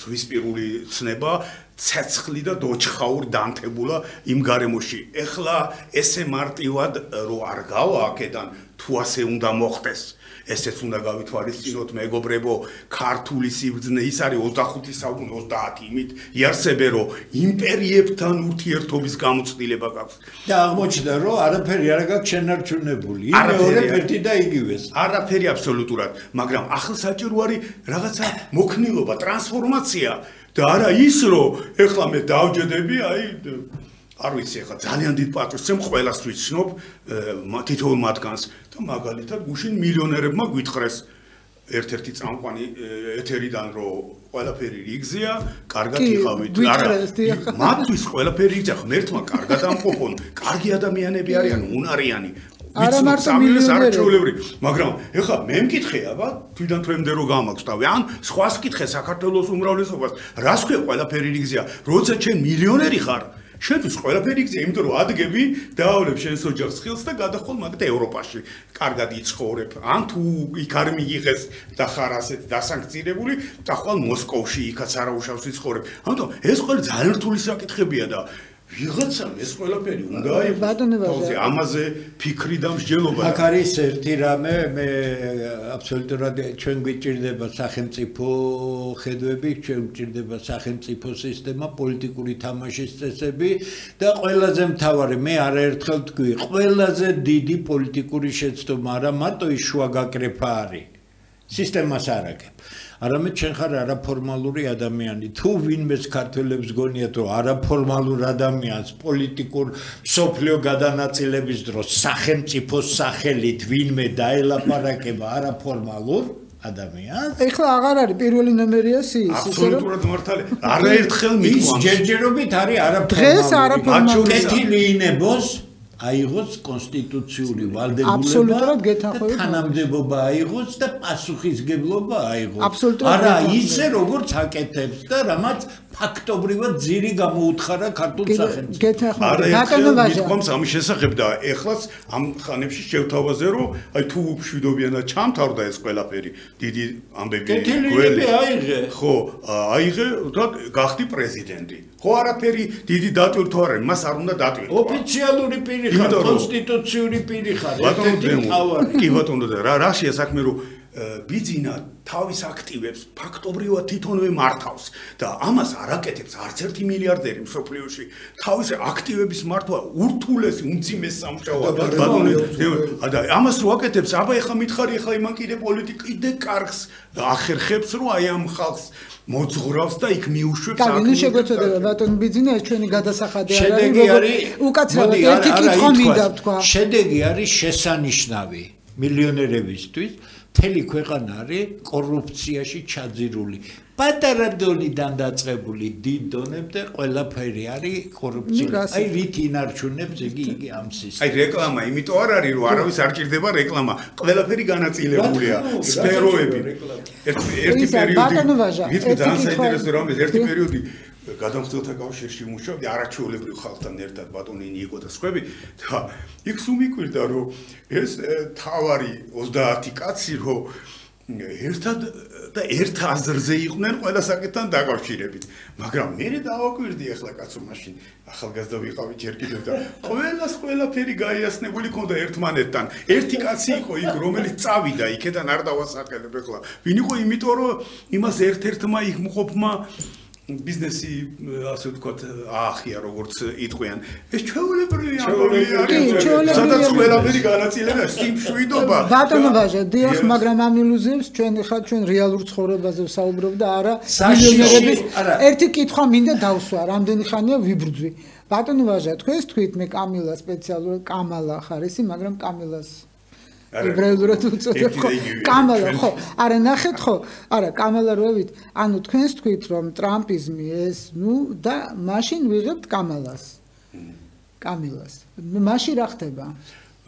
სვისპირული ცნება ცეცხლი და დოჩხაური დანთებულა იმ გარემოში. ეხლა ესე მარტივად რო არ გავა აქედან თუ ასე უნდა მოხდეს ესეც უნდა გავითვალისწინოთ მეგობრებო. ქართული სიბრძნე ის არის 25 საუკუნე 30 იმით იარსებე რომ იმპერიებთან ურთიერთობის გამოცდილება გაქვს. და აღმოჩნდა რომ არაფერი არ გაქვს შენარჩუნებული. მეორე ერთი და იგივეს. არაფერი აბსოლუტურად. მაგრამ ახლა საჭირო არის რაღაცა მოქნილობა ტრანსფორმაცია. და არა ის რომ ეხლა მე დავჯდები აი არ ვიცი ახლა ძალიან დიდ პატრონს եմ ყველას ვიცნობ თითოეულ მათგანს და მაგალითად გუშინ მილიონერებმა გვითხრეს ერთ-ერთი წამყვანი ეთერიდან რომ ყველაფერი რიგზია, კარგად იყავით. არა, მათთვის ყველაფერი რიგზია, ღმერთმა კარგად ამყოფონ, კარგი ადამიანები არიან, უნარიანი. არა მარტო მილიონერები, მაგრამ ეხლა მე მკითხე, აბა, თვითონ თვემდე რო გამაქვს თავი, ან სხვას მკითხე საქართველოს უმრავლესობას, რას ქვია ყველაფერი რიგზია, როცა ჩემ მილიონერი ხარ, შენთვის ყველაფერი გზია, იმიტომ რომ ადგები დაავლებ შენს ოჯახს ხილს და გადახვალ მაგდ ევროპაში. კარგად იცხოვრებ. ან თუ იქ არ მიიღეს და ხარ ასეთ დასანქცირებული, დახვალ მოსკოვში, იქაც არაუშავს იცხოვრებ. ამიტომ ეს ყველა ძალიან რთული საკითხებია და ვიღაცამ ეს ყველაფერი უნდა იყოს. ბატონებაზე ამაზე ფიქრი და მსჯელობა. აქ არის ერთი რამე, მე აბსოლუტურად ჩვენ გვიჭირდება სახელმწიფო ხედვები, ჩვენ გვიჭირდება სახელმწიფო სისტემა, პოლიტიკური თამაშის წესები და ყველაზე მთავარი, მე არაერთხელ თქვი, ყველაზე დიდი პოლიტიკური შეცდომა არა მარტო ის შუაგაკრეფა არის. სისტემას არაგებ. არამედ ჩვენ ხარ არაფორმალური ადამიანი. თუ ვინმეს ქართველებს გონიათ, რომ არაფორმალურ ადამიანს პოლიტიკურ სოფლიო გადანაწილების დროს სახელმწიფოს სახელით ვინმე დაელაპარაკება არაფორმალურ ადამიანს. ეხლა აღარ არის პირველი ნომერია სის, ისე რომ აბსოლუტურად მართალია. არაერთხელ მიყვანს. ის ჯერჯერობით არის არაფორმალური. დღეს არაფორმალური. კეთილი ინებოს აიღოს კონსტიტუციური ვალდებულება გეთანხმებით თანამდებობა აიღოს და პასუხისგებლობა აიღოს. არა ისე როგორც აკეთებს და რამაც ფაქტობრივად ძირი გამოუთხარა ქართულ სახელმწიფოს გეთანხმებით ბატონო ვაჟა ამის შესახებ და ეხლაც ამ ხანებში შევთავაზე რომ აი თუ შვიდობიანად ჩამთავრდა ეს ყველაფერი დიდი ამბები გველი. ხო აიღე და გახდი პრეზიდენტი. ხო არაფერი დიდი დატვირთვა არ არის მას არ უნდა დატვირთვა. ოფიციალური პირი ხარ კონსტიტუციური პირი ხარ ერთ-ერთი თავარი კი ბატონო და რა რაშია საქმე რომ ბიძინა თავის აქტივებს ფაქტობრივად თვითონვე მართავს და ამას არ აკეთებს არც ერთი მილიარდერი მსოფლიოში თავის აქტივების მართვა ურთულესი უმძიმეს სამუშაოა ბატონო და ამას რო აკეთებს აბა ეხა მითხარი ეხა იმან კიდე პოლიტიკა კიდე კარგს ახერხებს რომ აი ამ ხალხს მოძღვრავს და იქ მიუშვებს აკეთებს. კაი, ნუ შეგვეცოდება ბატონ ბიძინა, ეს ჩვენი გადასახადი არ არის. შედეგი არის უკაცრავად ერთი კითხვა მინდა ვთქვა. შედეგი არის შესანიშნავი მილიონერებისთვის. მთელი ქვეყანა არის კორუფციაში ჩაძირული. პატარა დონიდან დაწყებული დიდ დონემდე ყველაფერი არის კორუფცია. აი რით ინარჩუნებს იგი იგი ამ სისტემას. აი რეკლამა, იმიტომ არ არის რომ არავის არ ჭირდება რეკლამა. ყველაფერი განაწილებულია. სფეროები. ერთი ერთი პერიოდი. ვიცი ძალიან საინტერესო რამე, ერთი პერიოდი გადამხდელთა კავშირში მუშაობდი არაჩვეულებრივ ხალხთან ერთად ბატონი ნიკო და სხვები და იქ სუმიკვირდა რომ ეს თავარი 30 კაცი რომ ერთად და ერთ აზრზე იყვნენ ყველა საკითხთან დაკავშირებით. მაგრამ მე დავაკვირდი ახლა კაცო მაშინ ახალგაზრდა ვიყავი ჯერ კიდევ და ყველას ყველაფერი გაიასნებული ქონდა ერთმანეთთან. ერთი კაცი იყო იქ რომელიც წავიდა იქიდან არ დავასახელებ ახლა. ვინ იყო იმიტომ რომ იმას ერთ-ერთმა იქ მყოფმა ბიზნესი ასე ვთქვათ აახია როგორც იტყვიან. ეს ჩვეულებრივი ამბავია სადაც ყველაფერი განაწილება სიმშვიდობა ბატონო ვაჟა დიახ მაგრამ ამ ილუზიებს ჩვენ ხა ჩვენ რეალურ ცხოვრებაზე ვსაუბრობ და არა მილიონერების ერთი კითხვა მინდა დავსვა რამდენი ხანია ვიბრძვი? ბატონო ვაჟა თქვენს თქვით მე კამილა სპეციალურად კამალა ხარ ისი მაგრამ კამილას ებრაელურად უწოდებ ხო? კამალა ხო? არა ნახეთ ხო? არა კამალა როებით ანუ თქვენს თქვით რომ ტრამპიზმი ეს ნუ და მაშინ ვიღებთ კამალას. კამილას. მაშინ რა ხდება?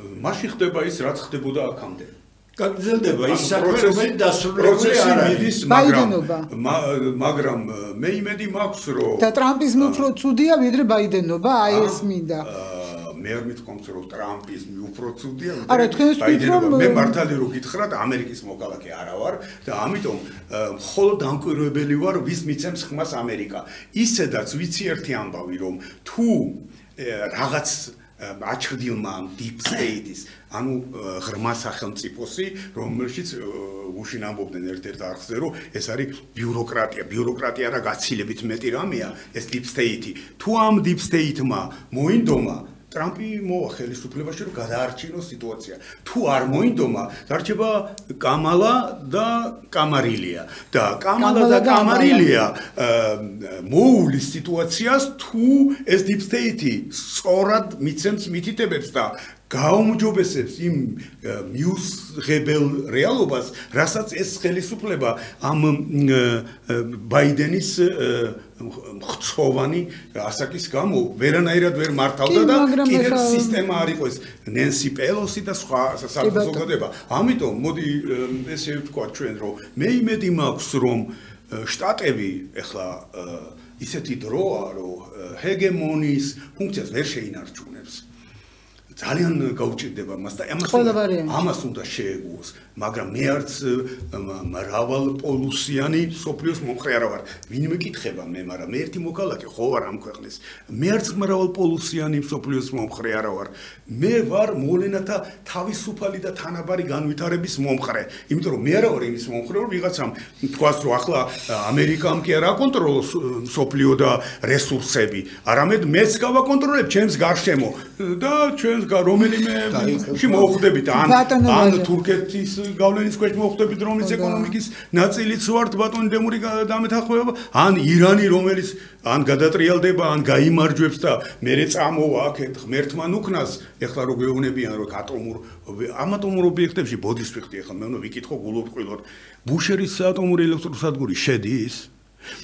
მაშინ ხდება ის რაც ხდებოდა აქამდე. გაგრძელდება ის საქმე დასრულებული არ არის. ბაიდენობა. მაგრამ მე იმედი მაქვს რომ და ტრამპიზმი უფრო ცუდია ვიდრე ბაიდენობა აი ეს მინდა მე არ მithkomს რომ ტრამპიზმი უფრო ცუდია არა თქვენ ვთქვით რომ მე მართალი რო გითხრათ ამერიკის მოკალაკე არა ვარ და ამიტომ მხოლოდ დამკვირვებელი ვარ ვის მიცემს ხმას ამერიკა. ისედაც ვიცი ერთი ამბავი რომ თუ რაღაც აჩრდილმა deep state-ის ანუ ღრმა სახელმწიფოსი რომელშიც უშინ ამბობდნენ ერთ-ერთ არხზე რომ ეს არის ბიუროკრატია. ბიუროკრატია რა გაცილებით მეტი რამეა ეს deep state-ი. თუ ამ deep state-მა მოინდომა ტრამპი მოვა ხელისუფლებაში რომ გადაარჩინოს სიტუაცია. თუ არ მოინდომა, დარჩება კამალა და კამარილია. და კამალა და კამარილია მოულის სიტუაციას თუ ეს state-ი სწორად მიცემს მითითებებს და გაუმჯობესებს იმ მიუსღებელ რეალობას, რასაც ეს ხელისუფლება ამ ბაიდენის მხცოვანი ასაკის გამო ვერანაირად ვერ მართავდა და კიდევ სისტემა არ იყო ეს ნენსი პელოსი და სხვა საზოგადოება. ამიტომ მოდი ესე ვთქვა ჩვენ რომ მე იმედი მაქვს რომ შტატები ეხლა ისეთი დროა რომ ჰეგემონიის ფუნქციას ვერ შეინარჩუნებს. ძალიან გაუჭირდება მას და ამას ამას უნდა შეეგუოს მაგრამ მე არც მრავალ პოლუსიანი სოფლიოს მომხრე არა ვარ ვინმე კითხება მე მაგრამ მე ერთი მოკალაკე ხო ვარ ამ ქვეყნის. მე არც მრავალ პოლუსიანი სოფლიოს მომხრე არა ვარ მე ვარ მოვლენათა თავისუფალი და თანაბარი განვითარების მომხრე. იმიტომ რომ მე არა ვარ იმის მომხრე რომ ვიღაცამ თქვას რომ ახლა ამერიკამ კი არა კონტროლოს სოფლიო და რესურსები. არამედ მეც გავაკონტროლებ ჩემს გარშემო. და ჩვენს რომელიმე ში მოხვდებით ან ან თურქეთის გავლენის ქვეშ მოხვდებით რომლის ეკონომიკის ნაწილიც ვართ ბატონი დემური დამეთახმება ან ირანი რომელიც ან გადატრიალდება ან გამოიმარჯვებს და მეરે წამოვა აქეთ ღმერთმან უკნას ეხლა რო გვეუბნებიან რომ ატომურ ამატომურ ობიექტებში ბოდის ფიხტი ეხლა მე უნდა ვიკითხო გულობყვილოდ ბუშერის ატომური ელექტროსადგური შედის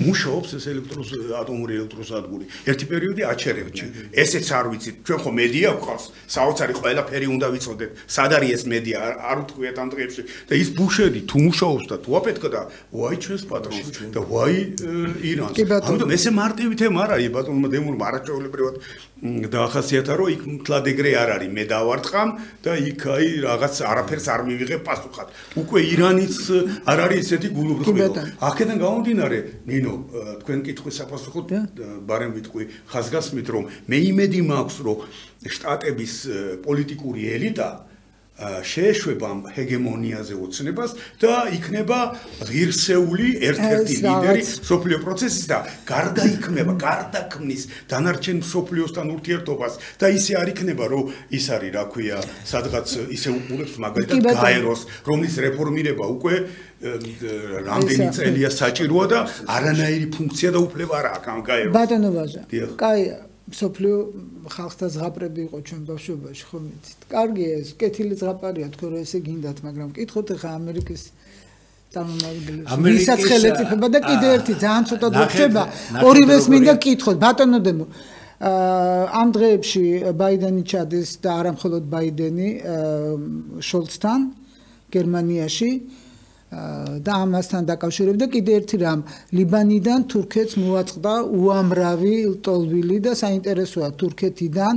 მუშაობს ეს ელექტროს ატომური ელექტროსადგური. ერთი პერიოდი აჩერებდა. ესეც არ ვიცი, ჩვენ ხო მედია გვყავს, საოცარი ყველაფერი უნდა ვიცოდეთ. სად არის ეს მედია? არ უთქვიათ ამ დღეებში. და ის ბუშერი თუ მუშაობს და თუ აპეთქდა, ვაი ჩვენს პატრონს და ვაი ირანს. ამიტომ ესე მარტივი თემა არ არის ბატონმა დემურმა არაჩვეულებრივად დაახასიათა რომ იქ მთლად ეგრე არ არის მე დავარტყამ და იქ აი რაღაც არაფერს არ მივიღებ პასუხად. უკვე ირანიც არ არის ესეთი გულუბრყვილო. აქედან გამომდინარე ნინო თქვენ კითხვის საპასუხოდ ბარემ ვიტყვი ხაზგასმით რომ მე იმედი მაქვს რომ შტატების პოლიტიკური ელიტა შეეშვება ჰეგემონიაზე ოცნებას და იქნება ღირსეული ერთ-ერთი ლიდერი სოფლიო პროცესის და გარდა იქნება, გარდა ქმნის დანარჩენ სოფლიოსთან ურთიერთობას და ისე არ იქნება, რომ ის არის, რა ქვია, სადღაც ისე უყურებს მაგალითად გაეროს, რომლის რეფორმირება უკვე რამდენი წელია საჭიროა და არანაირი ფუნქცია და უფლება არ აქვს ამ გაეროს. ბატონო ვაჟა. კაია. სოფლიო ხალხთა ზღაპრები იყო ჩვენ ბავშვობაში, ხო მიცით? კარგია ეს, კეთილი ზღაპარია თქო რომ ესე გინდათ, მაგრამ კითხოთ ახლა ამერიკის წარმომადგენლებს. ვისაც ხელეთიფება და კიდე ერთი ძალიან ცოტა დრო ორივეს მინდა კითხოთ, ბატონო დემო. აა ამ დღეებში ბაიდენი ჩადის და არა მხოლოდ ბაიდენი შოლცთან გერმანიაში და ამასთან დაკავშირებდა კიდე ერთი რამ. ლიბანიდან თურქეთს მოაწყდა უამრავი ლტოლვილი და საინტერესოა თურქეთიდან.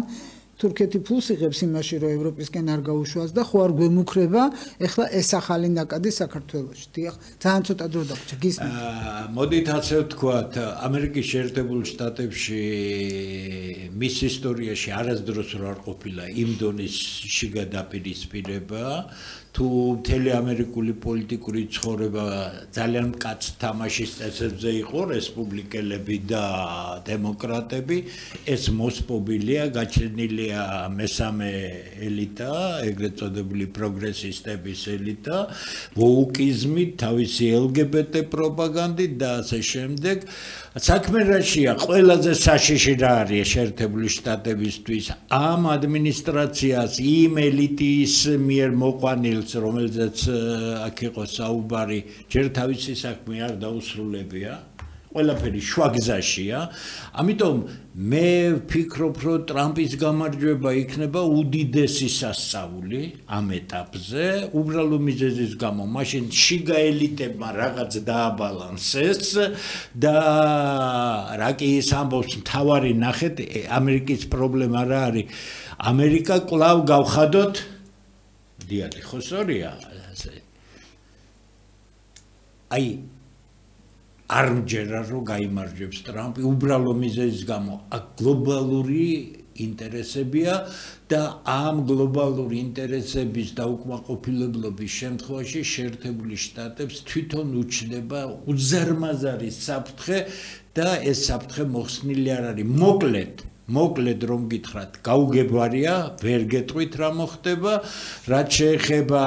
თურქეთი ფულს იღებს იმაში რომ ევროპისკენ არ გაუშვას და ხო არ გვემუქრება. ეხლა ეს ახალი ნაკადი საქართველოში. დიახ ძალიან ცოტა დრო დაგჭა გისმენთ. აა მოდით ასე ვთქვათ ამერიკის შეერთებულ შტატებში მის ისტორიაში არასდროს რა არ ყოფილა იმ დონის შიგა დაპირისპირება თუ მთელი ამერიკული პოლიტიკური ცხოვრება ძალიან მკაც თამაშის წესებზე იყო რესპუბლიკელები და დემოკრატები ეს მოსპობილია გაჩენილია მესამე ელიტა ეგრეთ წოდებული პროგრესისტების ელიტა ვოუკიზმი თავისი ლგბტ პროპაგანდით და ასე შემდეგ საქმე რაშია ყველაზე საშიში რა არის შეერთებული შტატებისთვის? ამ ადმინისტრაციას იმ ელიტის მიერ მოყვანილს რომელზეც აქ იყო საუბარი ჯერ თავისი საქმე არ დაუსრულებია ყველაფერი შვაგზაშია. ამიტომ მე ვფიქრობ, რომ ტრამპის გამარჯვება იქნება უდიდესი სასწაული ამ ეტაპზე, უბრალო მიზეზის გამო. მაშინ შიგა ელიტებმა რაღაც დააბალანსეს და რა კი ის ამბობს, თავარი ნახეთ, ამერიკის პრობლემა რა არის? ამერიკა კლავ გავხადოთ დიახ, ხო სწორია? აი არ მჯერა რომ გამოიმარჯვებს ტრამპი უბრალო მიზეზის გამო აქ გლობალური ინტერესებია და ამ გლობალური ინტერესების დაუკმაყოფილებლობის შემთხვევაში შეერთებული შტატებს თვითონ უჩნდება უზარმაზარი საფრთხე და ეს საფრთხე მოხსნილი არ არის. მოკლედ მოკლედ რომ გითხრათ, გაუგებარია, ვერ გეტყვით რა მოხდება, რაც შეეხება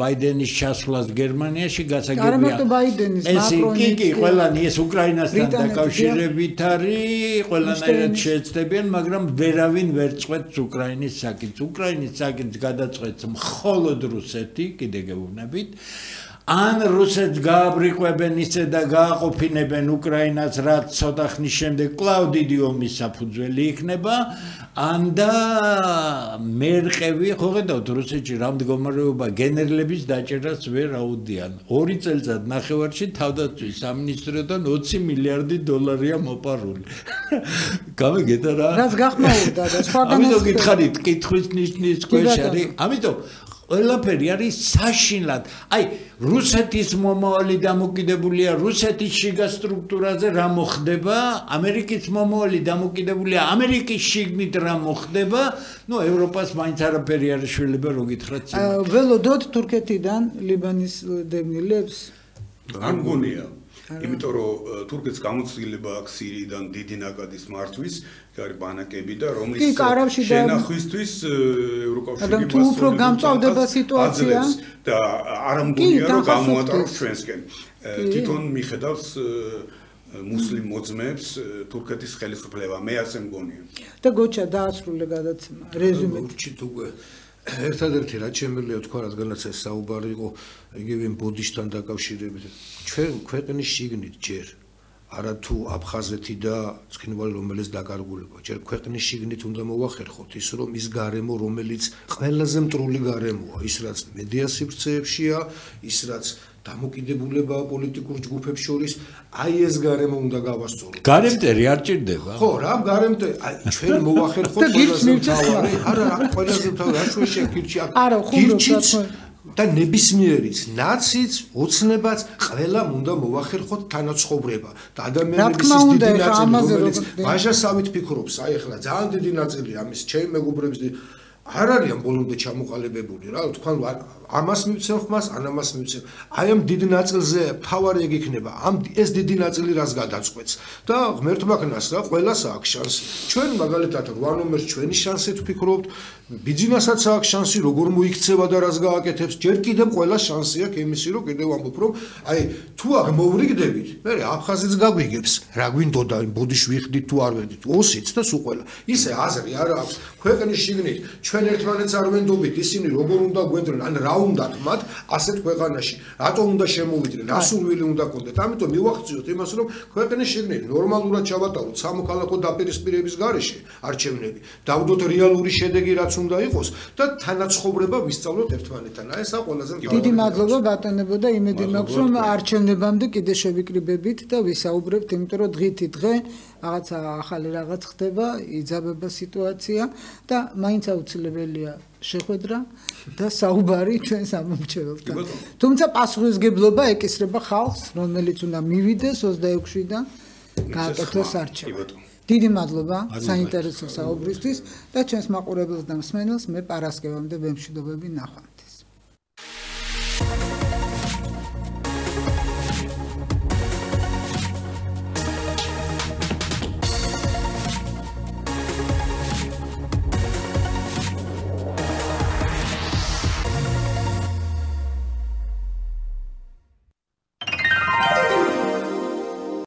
ბაიდენის ჩასვლას გერმანიაში, გასაგებია. არა მარტო ბაიდენის, მაკრონის. კი, კი, ყველანი ეს უკრაინასთან დაკავშირებით არის, ყველანაირად შეეცდებიან, მაგრამ ვერავინ ვერ წყვეტს უკრაინის საკითხს. უკრაინის საკითხს გადაწყვეტს მხოლოდ რუსეთი, კიდე გეუბნებით. ან რუსეთს გააბრიყვებენ ისე და გააყოფინებენ უკრაინას, რაც ცოტა ხნის შემდეგ კვლავ დიდი ომის საფუძველი იქნება, ან და მერყევი, ხო ხედავთ, რუსეთში რა მდგომარეობა გენერლების დაჭერას ვერ აუდიან. ორი წელიწად ნახევარში თავდაცვის სამინისტროდან 20 მილიარდი დოლარია მოპარული. გამიგეთ რა? რაც გახმაურდა და სხვა და ამიტომ გითხარით, კითხვის ნიშნის ქვეშ არის. ამიტომ ყველაფერი არის საშინლად. აი, რუსეთის მომავალი დამოკიდებულია რუსეთის შიგა სტრუქტურაზე რა მოხდება, ამერიკის მომავალი დამოკიდებულია ამერიკის შიგნით რა მოხდება, ну, ევროპას მაინც არაფერი არ შეიძლება რო გითხრათ. ველოდოთ თურქეთიდან ლიბანის დევნილებს? არ მგონია. იმიტომ რომ თურქეთს გამოცდილება აქვს სირიიდან დიდი ნაკადის მართვის, არის ბანაკები და რომლის შენახვისთვის ევროკავშირი მას თუ უფრო გამწავდება სიტუაცია და არ ამგონია რომ გამოატაროს ჩვენსკენ. თვითონ მიხედავს მუსლიმ მოძმეებს თურქეთის ხელისუფლება, მე ასე მგონია. და გოჩა დაასრულე გადაცემა, რეზუმე. უჩით უკვე ერთადერთი რაც შემიძლია თქვა, რადგანაც ეს საუბარი იყო იგივე ბოდიშთან დაკავშირებით. ჩვენ ქვეყნის შიგნით ჯერ არა თუ აფხაზეთი და ცხინვალი რომელიც დაკარგულება, ჯერ ქვეყნის შიგნით უნდა მოვახერხოთ ის რომ ის გარემო რომელიც ყველაზე მტრული გარემოა, ის რაც მედია სივრცეებშია, ის რაც დამოკიდებულება პოლიტიკურ ჯგუფებს შორის, აი ეს გარემო უნდა გავასწოროთ. გარემტერი არ ჭირდება? ხო, რა გარემტერი, აი ჩვენ მოვახერხოთ ყველაზე მთავარი, არა, ყველაზე მთავარი, რა ჩვენ შეკირჩი აქ. არა, ხუმრობთ და ნებისმიერიც ნაციც ოცნებაც ყველამ უნდა მოახერხოთ თანაცხოვრება და ადამიანების ის დიდი ნაწილი რომელიც ვაჟასავით ფიქრობს აი ახლა ძალიან დიდი ნაწილი ამის ჩემი მეგობრების არ არიან ბოლომდე ჩამოყალიბებული რა თქვა ამას მივცემ ხმას ან ამას მივცემ. აი ამ დიდ ნაწილზე ფავარი ეგ იქნება. ამ ეს დიდი ნაწილი რას გადაწყვეტს? და ღმერთმა ქნას რა ყველას აქვს შანსი. ჩვენ მაგალითად 8 ნომერს ჩვენი შანსით ვფიქრობთ ბიზნესაც აქვს შანსი როგორ მოიქცევა და რას გააკეთებს. ჯერ კიდევ ყველა შანსი აქვს იმისი რომ კიდევ ამბობ რომ აი თუ აქ მოვრიგდებით მე აფხაზიც გაგვიგებს. რა გვინდოდა იმ ბოდიში ვიხდით თუ არ ვედით ოსიც და სულ ყველა. ისე აზრი არ აქვს. ქვეყნის შიგნით ჩვენ ერთმანეთს არ ვენდობით ისინი როგორ უნდა გვედრონ ან რა უნდათ მათ ასეთ ქვეყანაში. რატო უნდა შემოვიდნენ? რა სურვილი უნდა კონდეთ ამიტომ მივახციოთ იმას რომ ქვეყნის შიგნით ნორმალურად ჩავატაროთ სამოქალაქო დაპირისპირების გარეშე არჩევნები. დავდოთ რეალური შედეგი რაც უნდა იყოს და თანაცხოვრება ვისწავლოთ ერთმანეთთან. აი ესა ყველაზე დიდი მადლობა ბატონებო და იმედი მაქვს რომ არჩევნებამდე კიდე შევიკრიბებით და ვისაუბრებთ იმიტომ რომ დღითი დღე რაღაცა ახალი რაღაც ხდება იძაბება სიტუაცია და მაინც აუცილებელია შეხვედრა და საუბარი ჩვენ სამომრჩეველთან. თუმცა პასუხისგებლობა ეკისრება ხალხს, რომელიც უნდა მივიდეს 26-დან გააკეთოს არჩევნები. დიდი მადლობა საინტერესო საუბრისთვის და ჩვენს მაყურებელს და მსმენელს მე პარასკევამდე ვემშვიდობები ნახვა.